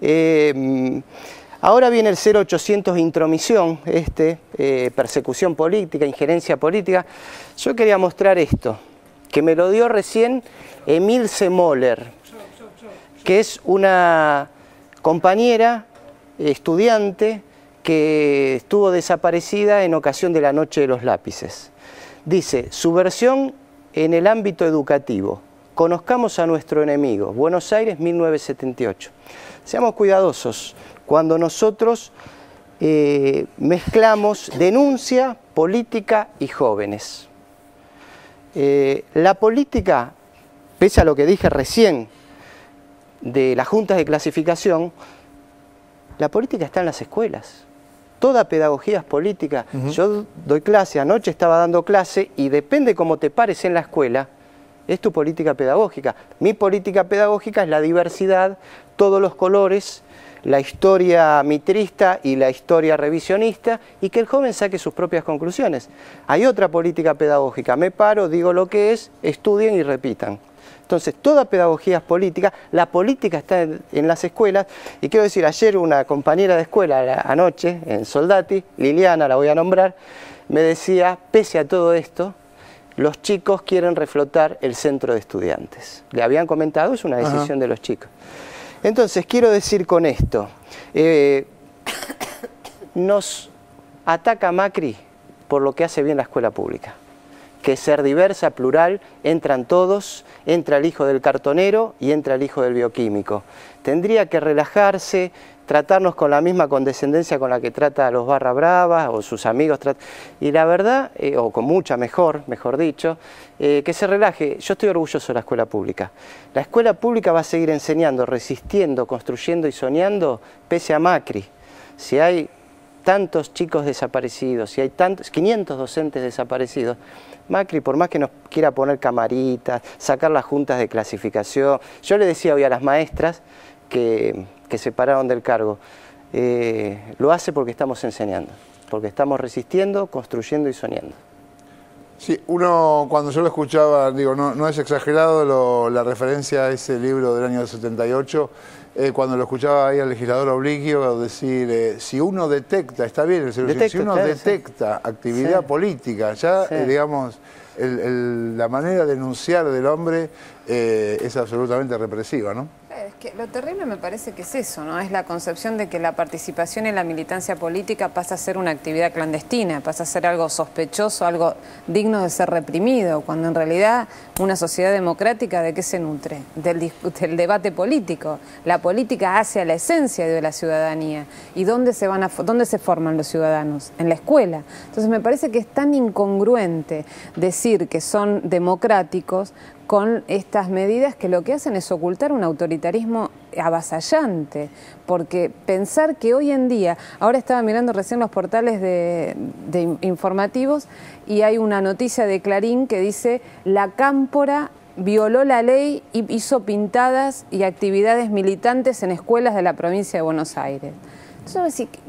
Eh, ahora viene el 0800 intromisión, este, eh, persecución política, injerencia política. Yo quería mostrar esto, que me lo dio recién Emil Semoller, que es una compañera, estudiante, que estuvo desaparecida en ocasión de la Noche de los Lápices. Dice, subversión en el ámbito educativo. Conozcamos a nuestro enemigo. Buenos Aires, 1978. Seamos cuidadosos cuando nosotros eh, mezclamos denuncia, política y jóvenes. Eh, la política, pese a lo que dije recién de las juntas de clasificación, la política está en las escuelas. Toda pedagogía es política. Yo doy clase, anoche estaba dando clase y depende cómo te pares en la escuela, es tu política pedagógica. Mi política pedagógica es la diversidad, todos los colores, la historia mitrista y la historia revisionista y que el joven saque sus propias conclusiones. Hay otra política pedagógica, me paro, digo lo que es, estudien y repitan. Entonces, toda pedagogía es política, la política está en, las escuelas, y quiero decir, ayer una compañera de escuela, anoche, en Soldati, Liliana, la voy a nombrar, me decía, pese a todo esto, los chicos quieren reflotar el centro de estudiantes. Le habían comentado, es una decisión de los chicos. Entonces, quiero decir con esto, eh, nos ataca Macri por lo que hace bien la escuela pública que ser diversa, plural, entran todos, entra el hijo del cartonero y entra el hijo del bioquímico. Tendría que relajarse, tratarnos con la misma condescendencia con la que trata a los barra bravas o sus amigos. Y la verdad, eh, o con mucha mejor, mejor dicho, eh, que se relaje. Yo estoy orgulloso de la escuela pública. La escuela pública va a seguir enseñando, resistiendo, construyendo y soñando pese a Macri. Si hay tantos chicos desaparecidos, si hay tantos, 500 docentes desaparecidos, Macri, por más que nos quiera poner camaritas, sacar las juntas de clasificación, yo le decía hoy a las maestras que, se pararon del cargo, eh, lo hace porque estamos enseñando, porque estamos resistiendo, construyendo y soñando. Sí, uno cuando yo lo escuchaba, digo, no, no es exagerado la referencia a ese libro del año 78, eh, cuando lo escuchaba ahí al legislador Obliquio decir, eh, si uno detecta, está bien, el si uno detecta actividad política, ya, eh, digamos, la manera de denunciar del hombre es absolutamente represiva, ¿no? Es que lo terrible me parece que es eso, ¿no? Es la concepción de que la participación en la militancia política pasa a ser una actividad clandestina, pasa a ser algo sospechoso, algo digno de ser reprimido, cuando en realidad una sociedad democrática ¿de qué se nutre? Del, del debate político. La política hace a la esencia de la ciudadanía. ¿Y dónde se, van a, dónde se forman los ciudadanos? En la escuela. Entonces me parece que es tan incongruente decir que son democráticos con estas medidas que lo que hacen es ocultar un autoritarismo avasallante, porque pensar que hoy en día, ahora estaba mirando recién los portales de, informativos y hay una noticia de Clarín que dice la cámpora violó la ley y hizo pintadas y actividades militantes en escuelas de la provincia de Buenos Aires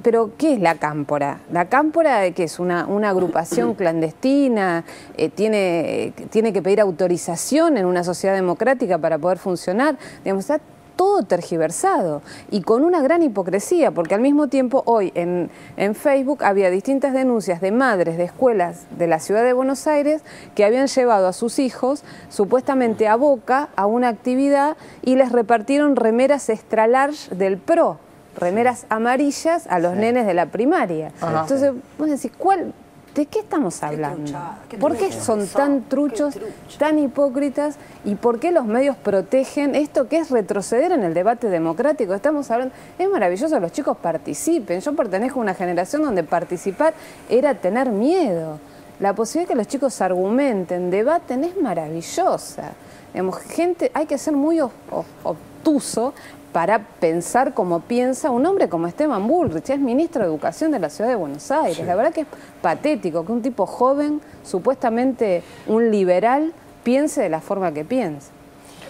pero ¿qué es la cámpora? La cámpora que es una, agrupación clandestina, eh, tiene, tiene que pedir autorización en una sociedad democrática para poder funcionar. Digamos, está todo tergiversado y con una gran hipocresía, porque al mismo tiempo hoy en, en, Facebook había distintas denuncias de madres de escuelas de la ciudad de Buenos Aires que habían llevado a sus hijos supuestamente a Boca a una actividad y les repartieron remeras extra large del PRO remeras amarillas a los nenes de la primaria. Entonces, vos decís, ¿cuál, ¿de qué estamos hablando? ¿Por qué son tan truchos, tan hipócritas y por qué los medios protegen esto que es retroceder en el debate democrático? Estamos hablando, es maravilloso que los chicos participen. Yo pertenezco a una generación donde participar era tener miedo. La posibilidad de que los chicos argumenten, debaten, es maravillosa. Digamos, gente, hay que ser muy obtuso para pensar como piensa un hombre como Esteban Bullrich, es ministro de Educación de la Ciudad de Buenos Aires. La verdad que es patético que un tipo joven, supuestamente un liberal, piense de la forma que piensa.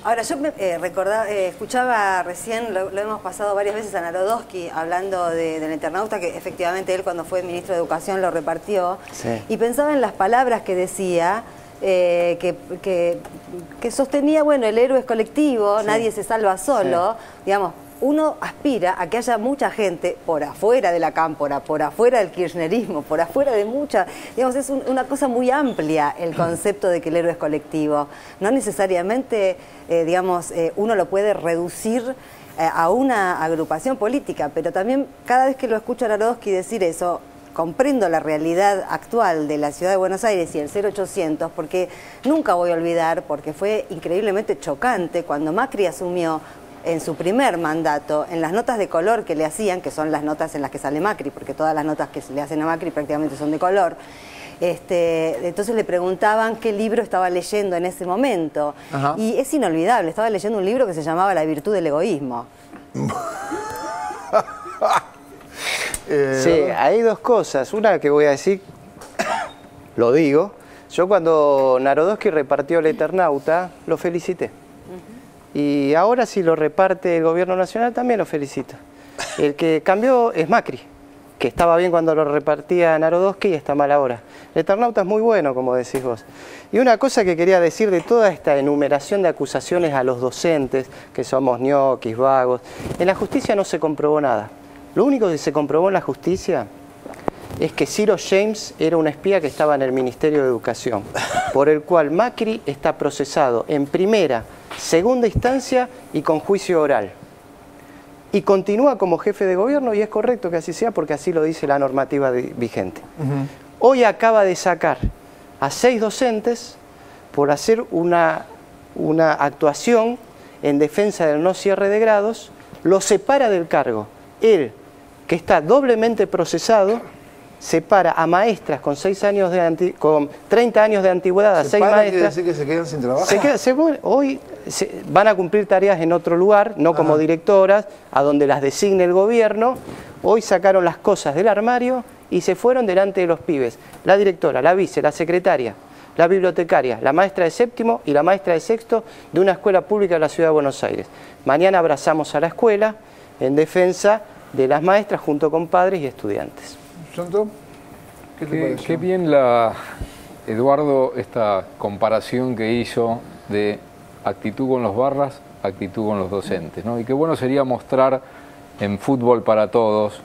Ahora, yo me, eh, recordaba, eh, escuchaba recién, lo, lo hemos pasado varias veces a Narodowski hablando de- del internauta, que efectivamente él cuando fue ministro de Educación lo repartió, Sí. y pensaba en las palabras que decía, eh, que, que- que sostenía, bueno, el héroe es colectivo, Sí. nadie se salva solo, digamos, uno aspira a que haya mucha gente por afuera de la cámpora, por afuera del kirchnerismo, por afuera de mucha, digamos, es un- una cosa muy amplia el concepto de que el héroe es colectivo. No necesariamente, eh, digamos, eh, uno lo puede reducir eh, a una agrupación política, pero también cada vez que lo escucho a Narodowski decir eso, comprendo la realidad actual de la ciudad de Buenos Aires y el 0800, porque nunca voy a olvidar, porque fue increíblemente chocante cuando Macri asumió en su primer mandato, en las notas de color que le hacían, que son las notas en las que sale Macri, porque todas las notas que le hacen a Macri prácticamente son de color, este, entonces le preguntaban qué libro estaba leyendo en ese momento. Ajá. Y es inolvidable, estaba leyendo un libro que se llamaba La virtud del egoísmo. Sí, hay dos cosas. Una que voy a decir, lo digo. Yo cuando Narodowski repartió el Eternauta, lo felicité. Y ahora si lo reparte el gobierno nacional, también lo felicito. El que cambió es Macri, que estaba bien cuando lo repartía Narodowski y está mal ahora. El Eternauta es muy bueno, como decís vos. Y una cosa que quería decir de toda esta enumeración de acusaciones a los docentes, que somos ñoquis, vagos, en la justicia no se comprobó nada. Lo único que se comprobó en la justicia es que Ciro James era un espía que estaba en el Ministerio de Educación, por el cual Macri está procesado en primera, segunda instancia y con juicio oral. Y continúa como jefe de gobierno y es correcto que así sea porque así lo dice la normativa vigente. Hoy acaba de sacar a seis docentes por hacer una, una actuación en defensa del no cierre de grados, lo separa del cargo. Él, que está doblemente procesado, separa a maestras con, seis años de anti- con 30 años de antigüedad, a ¿Se seis maestras. decir que se quedan sin trabajo? Se queda- se vuelve- hoy se- van a cumplir tareas en otro lugar, no como directoras, a donde las designe el gobierno. Hoy sacaron las cosas del armario y se fueron delante de los pibes. La directora, la vice, la secretaria, la bibliotecaria, la maestra de séptimo y la maestra de sexto de una escuela pública de la ciudad de Buenos Aires. Mañana abrazamos a la escuela en defensa de las maestras junto con padres y estudiantes. ¿Sonto? ¿Qué te Qué, pareció? qué bien la Eduardo esta comparación que hizo de actitud con los barras, actitud con los docentes, ¿no? Y qué bueno sería mostrar en fútbol para todos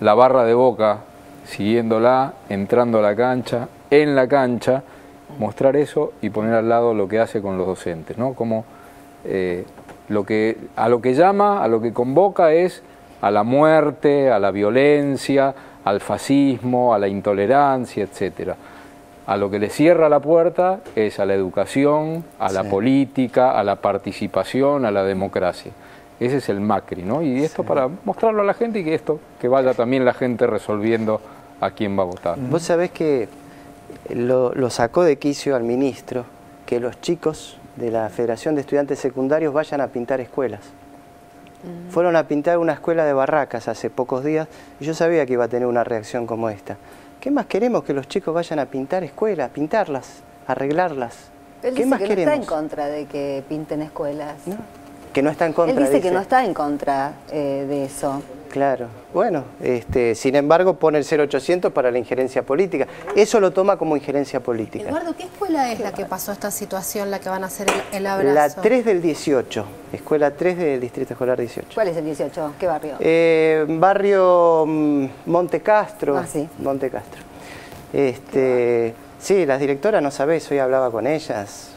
la barra de Boca siguiéndola, entrando a la cancha, en la cancha, mostrar eso y poner al lado lo que hace con los docentes, ¿no? Como eh, lo que a lo que llama, a lo que convoca es a la muerte, a la violencia, al fascismo, a la intolerancia, etcétera. A lo que le cierra la puerta es a la educación, a la Sí. política, a la participación, a la democracia. Ese es el Macri, ¿no? Y esto para mostrarlo a la gente y que esto, que vaya también la gente resolviendo a quién va a votar. Vos sabés que lo, lo sacó de quicio al ministro que los chicos de la Federación de Estudiantes Secundarios vayan a pintar escuelas. Fueron a pintar una escuela de barracas hace pocos días y yo sabía que iba a tener una reacción como esta. ¿Qué más queremos que los chicos vayan a pintar escuelas, pintarlas, arreglarlas? Él ¿Qué dice más que queremos? no está en contra de que pinten escuelas. Que no está en contra. Él dice, que no está en contra eh, de eso. Claro, bueno, este, sin embargo pone el 0800 para la injerencia política. Eso lo toma como injerencia política. Eduardo, ¿qué escuela es la que pasó esta situación, la que van a hacer el, el abrazo? La 3 del 18, escuela 3 del Distrito Escolar 18. ¿Cuál es el 18? ¿Qué barrio? Eh, barrio mm, Monte Castro. Ah, sí. Monte Castro. Este, sí, las directoras no sabés, hoy hablaba con ellas.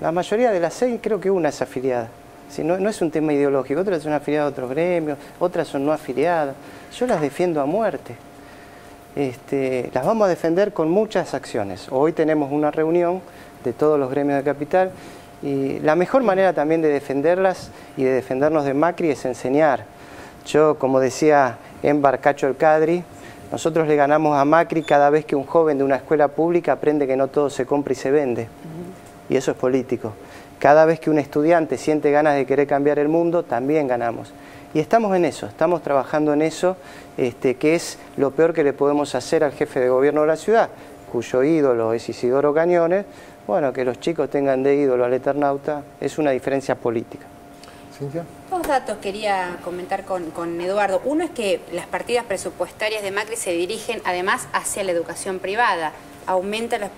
La mayoría de las seis creo que una es afiliada. Sí, no, no es un tema ideológico, otras son afiliadas a otros gremios, otras son no afiliadas. Yo las defiendo a muerte. Este, las vamos a defender con muchas acciones. Hoy tenemos una reunión de todos los gremios de capital y la mejor manera también de defenderlas y de defendernos de Macri es enseñar. Yo, como decía Embar Cacho el Cadri, nosotros le ganamos a Macri cada vez que un joven de una escuela pública aprende que no todo se compra y se vende. Y eso es político. Cada vez que un estudiante siente ganas de querer cambiar el mundo, también ganamos. Y estamos en eso, estamos trabajando en eso, este, que es lo peor que le podemos hacer al jefe de gobierno de la ciudad, cuyo ídolo es Isidoro Cañones, bueno, que los chicos tengan de ídolo al Eternauta es una diferencia política. ¿Cintia? Dos datos quería comentar con, con, Eduardo. Uno es que las partidas presupuestarias de Macri se dirigen además hacia la educación privada aumenta las,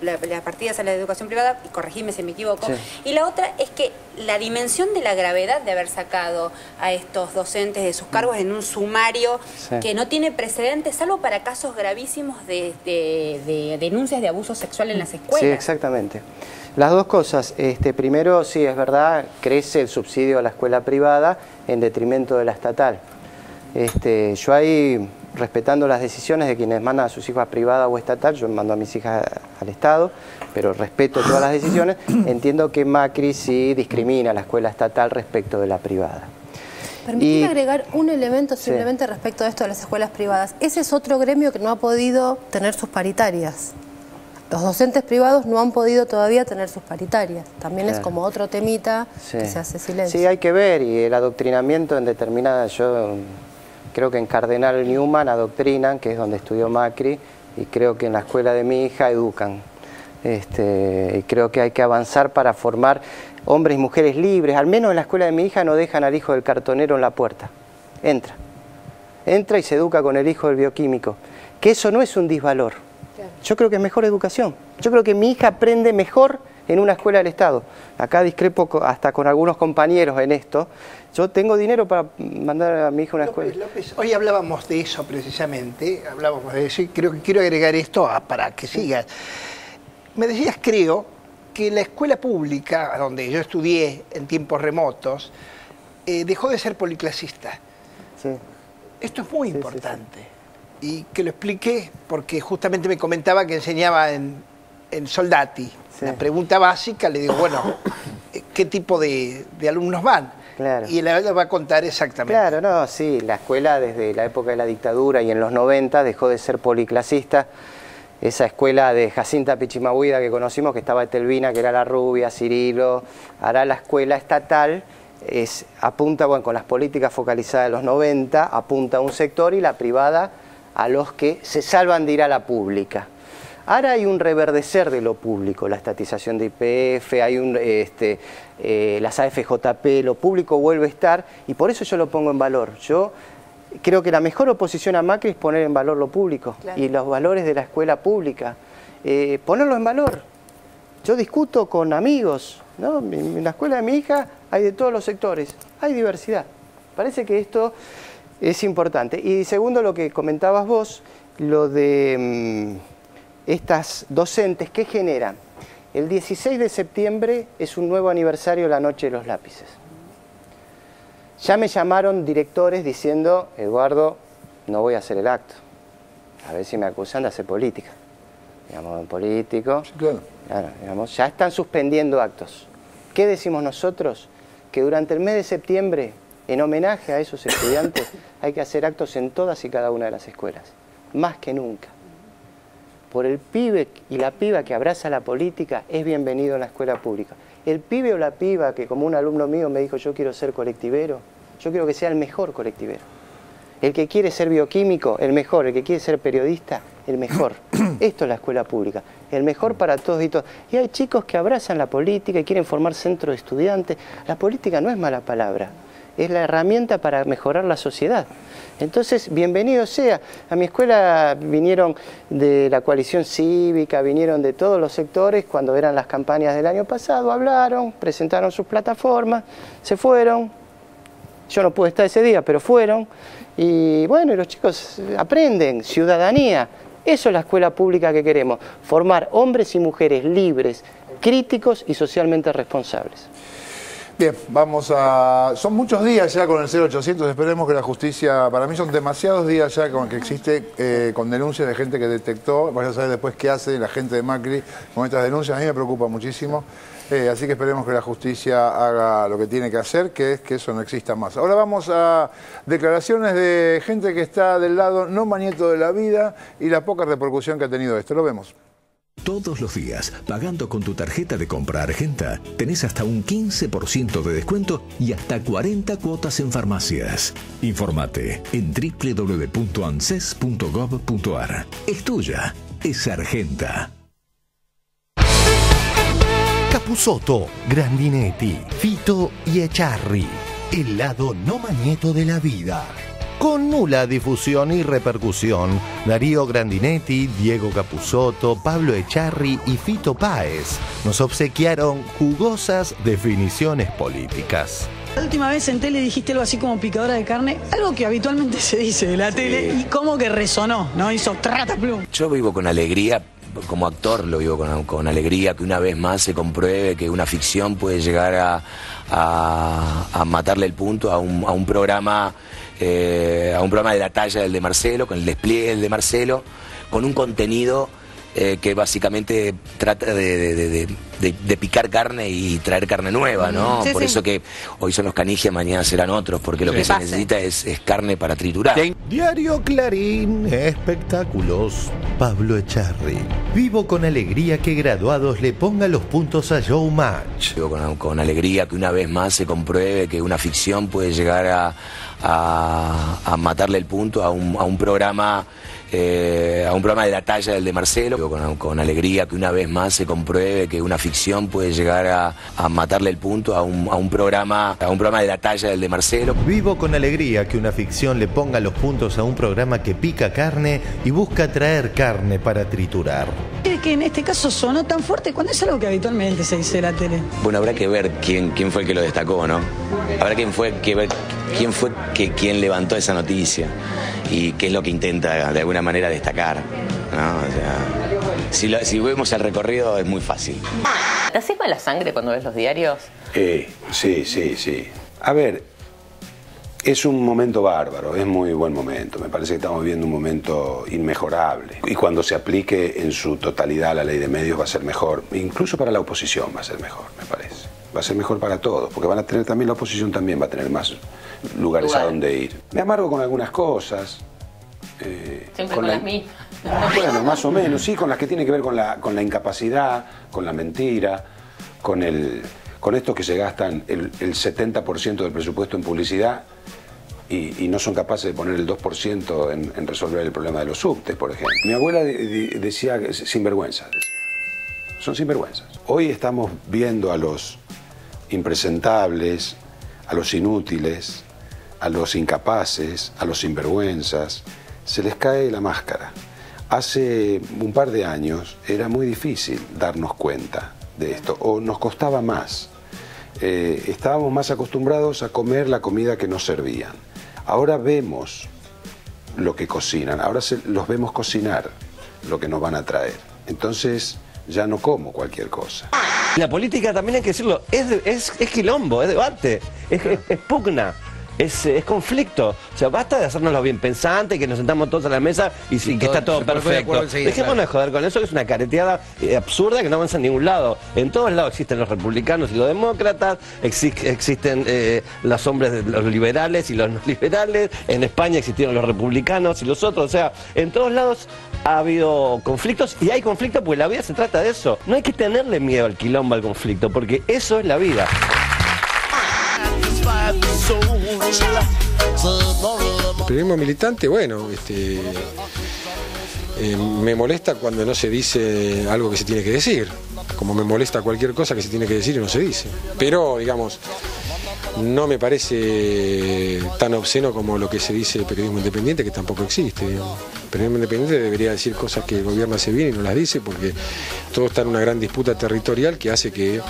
partidas a la educación privada, y corregime si me equivoco. Y la otra es que la dimensión de la gravedad de haber sacado a estos docentes de sus cargos en un sumario que no tiene precedentes, salvo para casos gravísimos de, denuncias de abuso sexual en las escuelas. Sí, exactamente. Las dos cosas. Este, primero, sí, es verdad, crece el subsidio a la escuela privada en detrimento de la estatal. Este, yo ahí respetando las decisiones de quienes mandan a sus hijas privada o estatal, yo mando a mis hijas al Estado, pero respeto todas las decisiones, entiendo que Macri sí discrimina a la escuela estatal respecto de la privada. Permíteme agregar un elemento simplemente respecto a esto de las escuelas privadas. Ese es otro gremio que no ha podido tener sus paritarias. Los docentes privados no han podido todavía tener sus paritarias. También es como otro temita que se hace silencio. Sí, hay que ver, y el adoctrinamiento en determinadas, yo creo que en Cardenal Newman adoctrinan, que es donde estudió Macri, y creo que en la escuela de mi hija educan. Este, y creo que hay que avanzar para formar hombres y mujeres libres. Al menos en la escuela de mi hija no dejan al hijo del cartonero en la puerta. Entra. Entra y se educa con el hijo del bioquímico. Que eso no es un disvalor. Yo creo que es mejor educación. Yo creo que mi hija aprende mejor en una escuela del Estado. Acá discrepo hasta con algunos compañeros en esto. Yo tengo dinero para mandar a mi hija a una escuela. López, hoy hablábamos de eso precisamente, hablábamos de eso y creo que quiero agregar esto para que sigas. Me decías, creo, que la escuela pública, donde yo estudié en tiempos remotos, eh, dejó de ser policlasista. Sí. Esto es muy importante. Y que lo expliqué porque justamente me comentaba que enseñaba en, en Soldati. La pregunta básica, le digo, bueno, ¿qué tipo de, alumnos van? Y él va a contar exactamente. Claro, no, sí, la escuela desde la época de la dictadura y en los 90 dejó de ser policlasista. Esa escuela de Jacinta Pichimahuida que conocimos, que estaba Telvina, que era la rubia, Cirilo, ahora la escuela estatal es, apunta, bueno, con las políticas focalizadas de los 90, apunta a un sector y la privada a los que se salvan de ir a la pública. Ahora hay un reverdecer de lo público, la estatización de IPF, hay un, este, eh, las AFJP, lo público vuelve a estar y por eso yo lo pongo en valor. Yo creo que la mejor oposición a Macri es poner en valor lo público y los valores de la escuela pública, eh, ponerlo en valor. Yo discuto con amigos, ¿no? en la escuela de mi hija hay de todos los sectores, hay diversidad. Parece que esto es importante. Y segundo, lo que comentabas vos, lo de... Mm, estas docentes, ¿qué generan? El 16 de septiembre es un nuevo aniversario de la Noche de los Lápices. Ya me llamaron directores diciendo, Eduardo, no voy a hacer el acto. A ver si me acusan de hacer política. Digamos, en político. claro. digamos, ya están suspendiendo actos. ¿Qué decimos nosotros? Que durante el mes de septiembre, en homenaje a esos estudiantes, hay que hacer actos en todas y cada una de las escuelas. Más que nunca por el pibe y la piba que abraza la política es bienvenido en la escuela pública. El pibe o la piba que como un alumno mío me dijo yo quiero ser colectivero, yo quiero que sea el mejor colectivero. El que quiere ser bioquímico, el mejor. El que quiere ser periodista, el mejor. Esto es la escuela pública. El mejor para todos y todos. Y hay chicos que abrazan la política y quieren formar centros de estudiantes. La política no es mala palabra es la herramienta para mejorar la sociedad. Entonces, bienvenido sea. A mi escuela vinieron de la coalición cívica, vinieron de todos los sectores cuando eran las campañas del año pasado, hablaron, presentaron sus plataformas, se fueron. Yo no pude estar ese día, pero fueron. Y bueno, los chicos aprenden ciudadanía. Eso es la escuela pública que queremos, formar hombres y mujeres libres, críticos y socialmente responsables. Bien, vamos a... Son muchos días ya con el 0800, esperemos que la justicia, para mí son demasiados días ya con que existe eh, con denuncias de gente que detectó, vaya a saber después qué hace la gente de Macri con estas denuncias, a mí me preocupa muchísimo, eh, así que esperemos que la justicia haga lo que tiene que hacer, que es que eso no exista más. Ahora vamos a declaraciones de gente que está del lado no manieto de la vida y la poca repercusión que ha tenido esto, lo vemos. Todos los días, pagando con tu tarjeta de compra Argenta, tenés hasta un 15% de descuento y hasta 40 cuotas en farmacias. Informate en www.anses.gov.ar. Es tuya, es Argenta. Capusotto, Grandinetti, Fito y Echarri. El lado no manieto de la vida. Con nula difusión y repercusión, Darío Grandinetti, Diego Capusotto, Pablo Echarri y Fito Páez nos obsequiaron jugosas definiciones políticas. La última vez en tele dijiste algo así como picadora de carne, algo que habitualmente se dice de la tele y como que resonó, ¿no? Hizo trata plum. Yo vivo con alegría, como actor lo vivo con, con alegría, que una vez más se compruebe que una ficción puede llegar a, a- a matarle el punto a un, a un programa eh, a un programa de la talla del de Marcelo, con el despliegue del de Marcelo, con un contenido eh, que básicamente trata de, de- de- de- de- de picar carne y traer carne nueva, ¿no? Sí, Por sí. eso que hoy son los canijes, mañana serán otros, porque lo Sí. que se Pase. necesita es, es carne para triturar. Diario Clarín, espectáculos. Pablo Echarri. Vivo con alegría que graduados le ponga los puntos a Showmatch. Con, con alegría que una vez más se compruebe que una ficción puede llegar a, a- a matarle el punto a un, a un programa eh, a un programa de la talla del de Marcelo. Con, con alegría que una vez más se compruebe que una ficción puede llegar a, a matarle el punto a un, a un programa a un programa de la talla del de Marcelo. Vivo con alegría que una ficción le ponga los puntos a un programa que pica carne y busca traer carne para triturar. Es que en este caso sonó tan fuerte cuando es algo que habitualmente se dice de la tele. Bueno, habrá que ver quién, quién fue el que lo destacó, ¿no? Habrá quien fue que ver quién fue que quien levantó esa noticia y qué es lo que intenta de alguna manera destacar, ¿no? O sea, si, lo- si vemos el recorrido es muy fácil. ¿Te haces mala sangre cuando ves los diarios? Eh, sí, sí, sí. A ver, es un momento bárbaro, es muy buen momento. Me parece que estamos viviendo un momento inmejorable. Y cuando se aplique en su totalidad la ley de medios va a ser mejor. Incluso para la oposición va a ser mejor, me parece. Va a ser mejor para todos, porque van a tener también la oposición también va a tener más lugares a donde ir. Me amargo con algunas cosas. eh, Siempre con, la- las mismas. bueno, más o menos, sí, con las que tiene que ver con la, con la incapacidad, con la mentira, con, el, con estos que se gastan el, el 70% del presupuesto en publicidad y, y no son capaces de poner el 2% en, en resolver el problema de los subtes, por ejemplo. Mi abuela de- de- decía que sinvergüenzas, decía. son sinvergüenzas. Hoy estamos viendo a los impresentables, a los inútiles, a los incapaces, a los sinvergüenzas, se les cae la máscara. Hace un par de años era muy difícil darnos cuenta de esto, o nos costaba más. Eh, estábamos más acostumbrados a comer la comida que nos servían. Ahora vemos lo que cocinan, ahora se- los vemos cocinar lo que nos van a traer. Entonces ya no como cualquier cosa. La política también hay que decirlo, es, es, quilombo, es debate, es pugna. Es, es conflicto. O sea, basta de hacernos los bien pensantes, que nos sentamos todos a la mesa y, sí, que todo- está todo perfecto. enseguida, Dejémonos de joder con eso, que es una careteada eh, absurda que no avanza en ningún lado. En todos lados existen los republicanos y los demócratas, exi- existen eh, los hombres, de- los liberales y los no liberales. En España existieron los republicanos y los otros. O sea, en todos lados ha habido conflictos y hay conflictos porque la vida se trata de eso. No hay que tenerle miedo al quilombo, al conflicto, porque eso es la vida. El periodismo militante, bueno, este, eh, me molesta cuando no se dice algo que se tiene que decir, como me molesta cualquier cosa que se tiene que decir y no se dice. Pero, digamos, no me parece tan obsceno como lo que se dice periodismo independiente, que tampoco existe. El periodismo independiente debería decir cosas que el gobierno hace bien y no las dice, porque todo está en una gran disputa territorial que hace que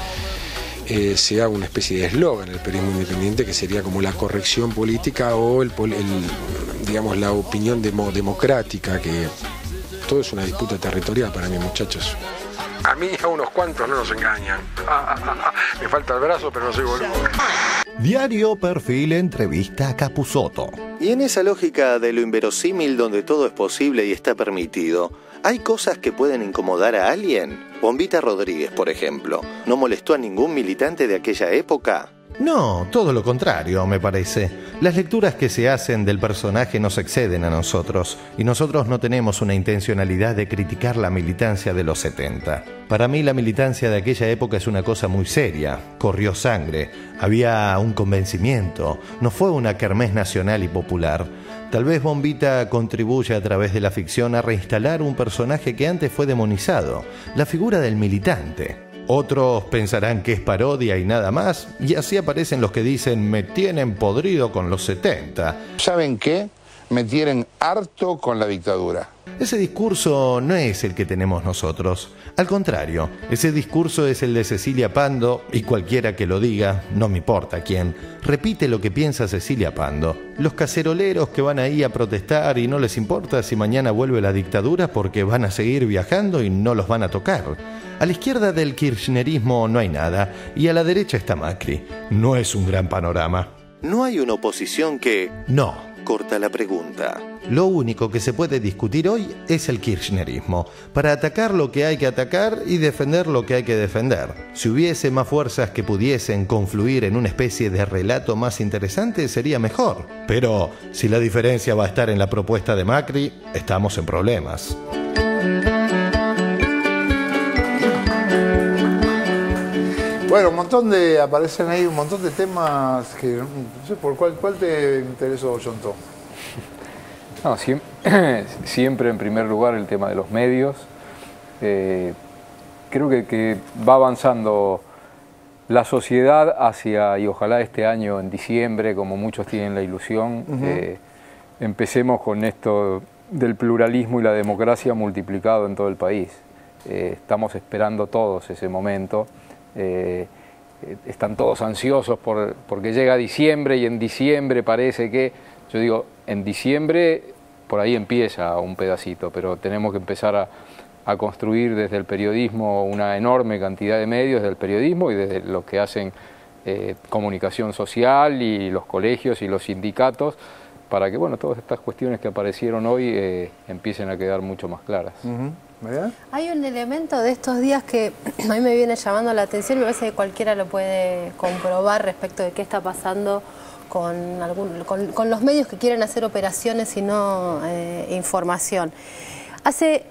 eh, sea una especie de eslogan el periodismo independiente que sería como la corrección política o el, el, digamos la opinión demo- democrática que todo es una disputa territorial para mí muchachos. A mí a unos cuantos no nos engañan. Me falta el brazo pero no soy boludo. Diario Perfil entrevista a Capusotto. Y en esa lógica de lo inverosímil donde todo es posible y está permitido, ¿hay cosas que pueden incomodar a alguien? Bombita Rodríguez, por ejemplo, ¿no molestó a ningún militante de aquella época? No, todo lo contrario, me parece. Las lecturas que se hacen del personaje nos exceden a nosotros, y nosotros no tenemos una intencionalidad de criticar la militancia de los 70. Para mí la militancia de aquella época es una cosa muy seria, corrió sangre, había un convencimiento, no fue una kermés nacional y popular. Tal vez Bombita contribuye a través de la ficción a reinstalar un personaje que antes fue demonizado, la figura del militante. Otros pensarán que es parodia y nada más, y así aparecen los que dicen me tienen podrido con los 70. ¿Saben qué? Me tienen harto con la dictadura. Ese discurso no es el que tenemos nosotros. Al contrario, ese discurso es el de Cecilia Pando y cualquiera que lo diga, no me importa quién, repite lo que piensa Cecilia Pando. Los caceroleros que van ahí a protestar y no les importa si mañana vuelve la dictadura porque van a seguir viajando y no los van a tocar. A la izquierda del kirchnerismo no hay nada y a la derecha está Macri. No es un gran panorama. No hay una oposición que... No, corta la pregunta. Lo único que se puede discutir hoy es el kirchnerismo, para atacar lo que hay que atacar y defender lo que hay que defender. Si hubiese más fuerzas que pudiesen confluir en una especie de relato más interesante sería mejor. Pero si la diferencia va a estar en la propuesta de Macri, estamos en problemas. Bueno, un montón de, aparecen ahí un montón de temas que no sé por cuál, cuál te interesó, Jonto. No, siempre, siempre en primer lugar el tema de los medios. Eh, creo que, que, va avanzando la sociedad hacia, y ojalá este año en diciembre, como muchos tienen la ilusión, uh -huh. eh, empecemos con esto del pluralismo y la democracia multiplicado en todo el país. Eh, estamos esperando todos ese momento. Eh, están todos ansiosos por, porque llega diciembre y en diciembre parece que, yo digo, en diciembre por ahí empieza un pedacito, pero tenemos que empezar a, construir desde el periodismo una enorme cantidad de medios del periodismo y desde los que hacen eh, comunicación social y los colegios y los sindicatos para que bueno todas estas cuestiones que aparecieron hoy eh, empiecen a quedar mucho más claras. Hay un elemento de estos días que a mí me viene llamando la atención y me parece que cualquiera lo puede comprobar respecto de qué está pasando con, algún, con, los medios que quieren hacer operaciones y no eh, información. Hace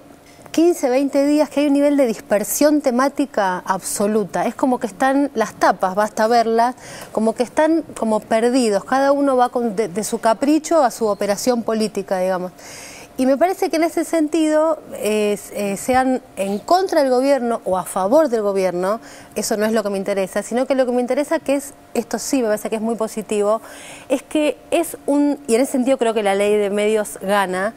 15, 20 días que hay un nivel de dispersión temática absoluta. Es como que están las tapas, basta verlas, como que están como perdidos. Cada uno va con, de su capricho a su operación política, digamos. Y me parece que en ese sentido, eh, sean en contra del gobierno o a favor del gobierno, eso no es lo que me interesa, sino que lo que me interesa, que es, esto sí me parece que es muy positivo, es que es un, y en ese sentido creo que la ley de medios gana,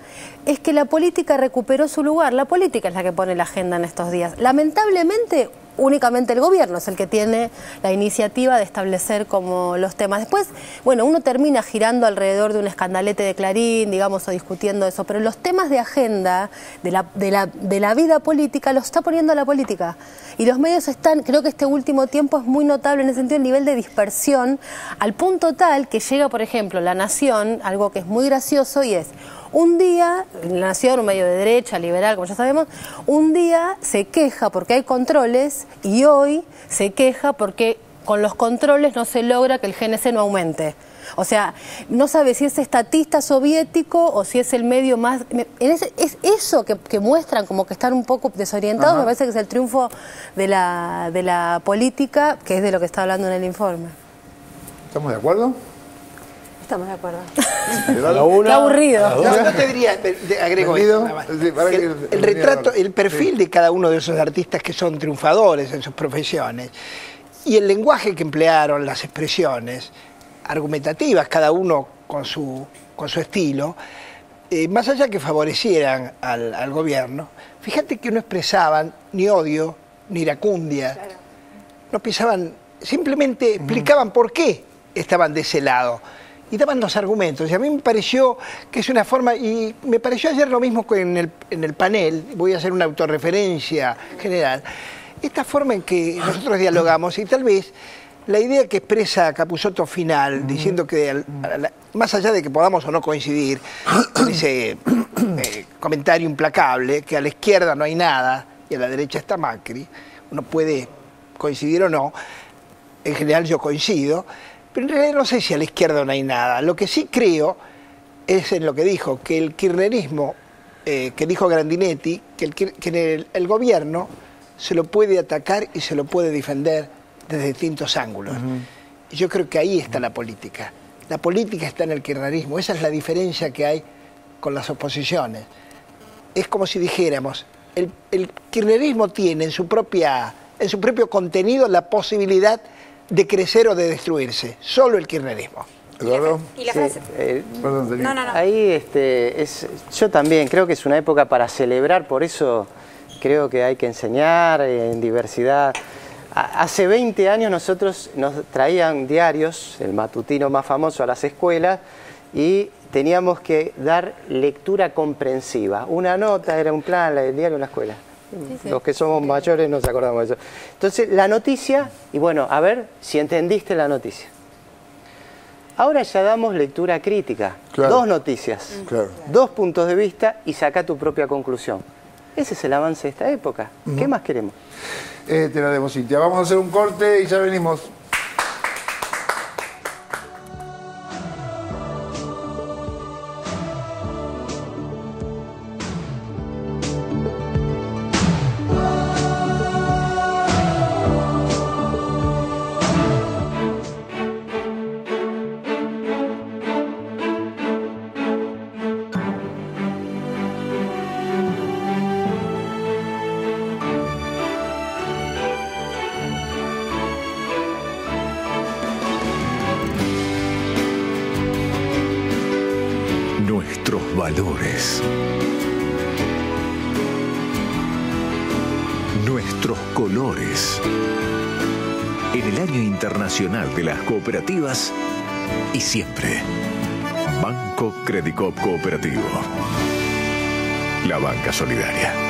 es que la política recuperó su lugar. La política es la que pone la agenda en estos días. Lamentablemente, únicamente el gobierno es el que tiene la iniciativa de establecer como los temas. Después, bueno, uno termina girando alrededor de un escandalete de Clarín, digamos, o discutiendo eso, pero los temas de agenda de la, de la, de la vida política los está poniendo la política. Y los medios están, creo que este último tiempo es muy notable en ese sentido, el nivel de dispersión, al punto tal que llega, por ejemplo, La Nación, algo que es muy gracioso y es un día, Nación, un medio de derecha, liberal, como ya sabemos, un día se queja porque hay controles y hoy se queja porque con los controles no se logra que el GNC no aumente. O sea, no sabe si es estatista soviético o si es el medio más... Es eso que, que muestran como que están un poco desorientados, Ajá. me parece que es el triunfo de la, de la política, que es de lo que está hablando en el informe. ¿Estamos de acuerdo? Estamos de acuerdo. Qué aburrido. No, no te diría, agrego esto, el, el retrato, el perfil de cada uno de esos artistas que son triunfadores en sus profesiones. Y el lenguaje que emplearon, las expresiones argumentativas, cada uno con su, con su estilo, eh, más allá que favorecieran al, al, gobierno, fíjate que no expresaban ni odio, ni iracundia, claro. no pensaban, simplemente explicaban por qué estaban de ese lado y daban los argumentos. Y a mí me pareció que es una forma, y me pareció ayer lo mismo en el, en el panel, voy a hacer una autorreferencia general, esta forma en que nosotros dialogamos y tal vez la idea que expresa Capusotto final, diciendo que al, más allá de que podamos o no coincidir con ese eh, comentario implacable, que a la izquierda no hay nada y a la derecha está Macri, uno puede coincidir o no, en general yo coincido, pero en realidad no sé si a la izquierda no hay nada. Lo que sí creo es en lo que dijo, que el kirchnerismo, eh, que dijo Grandinetti, que, el, que el, el, gobierno se lo puede atacar y se lo puede defender desde distintos ángulos. Uh -huh. Yo creo que ahí está la política. La política está en el kirchnerismo. Esa es la diferencia que hay con las oposiciones. Es como si dijéramos, el, el kirchnerismo tiene en su propia en su propio contenido la posibilidad de crecer o de destruirse. Solo el kirchnerismo. Eduardo. Y la Sí, frase. eh, Perdón, Darío. No, no, no. Ahí este, es, yo también creo que es una época para celebrar, por eso creo que hay que enseñar en diversidad. Hace 20 años nosotros nos traían diarios, el matutino más famoso, a las escuelas y teníamos que dar lectura comprensiva. Una nota era un plan, el diario en la escuela. Sí. Los que somos mayores nos acordamos de eso. Entonces, la noticia, y bueno, a ver si entendiste la noticia. Ahora ya damos lectura crítica. Claro. Dos noticias, Claro. dos puntos de vista y saca tu propia conclusión. Ese es el avance de esta época. ¿Qué más queremos? Eh, te la debo, Cintia. Vamos a hacer un corte y ya venimos. Credicop Cooperativo. La banca solidaria.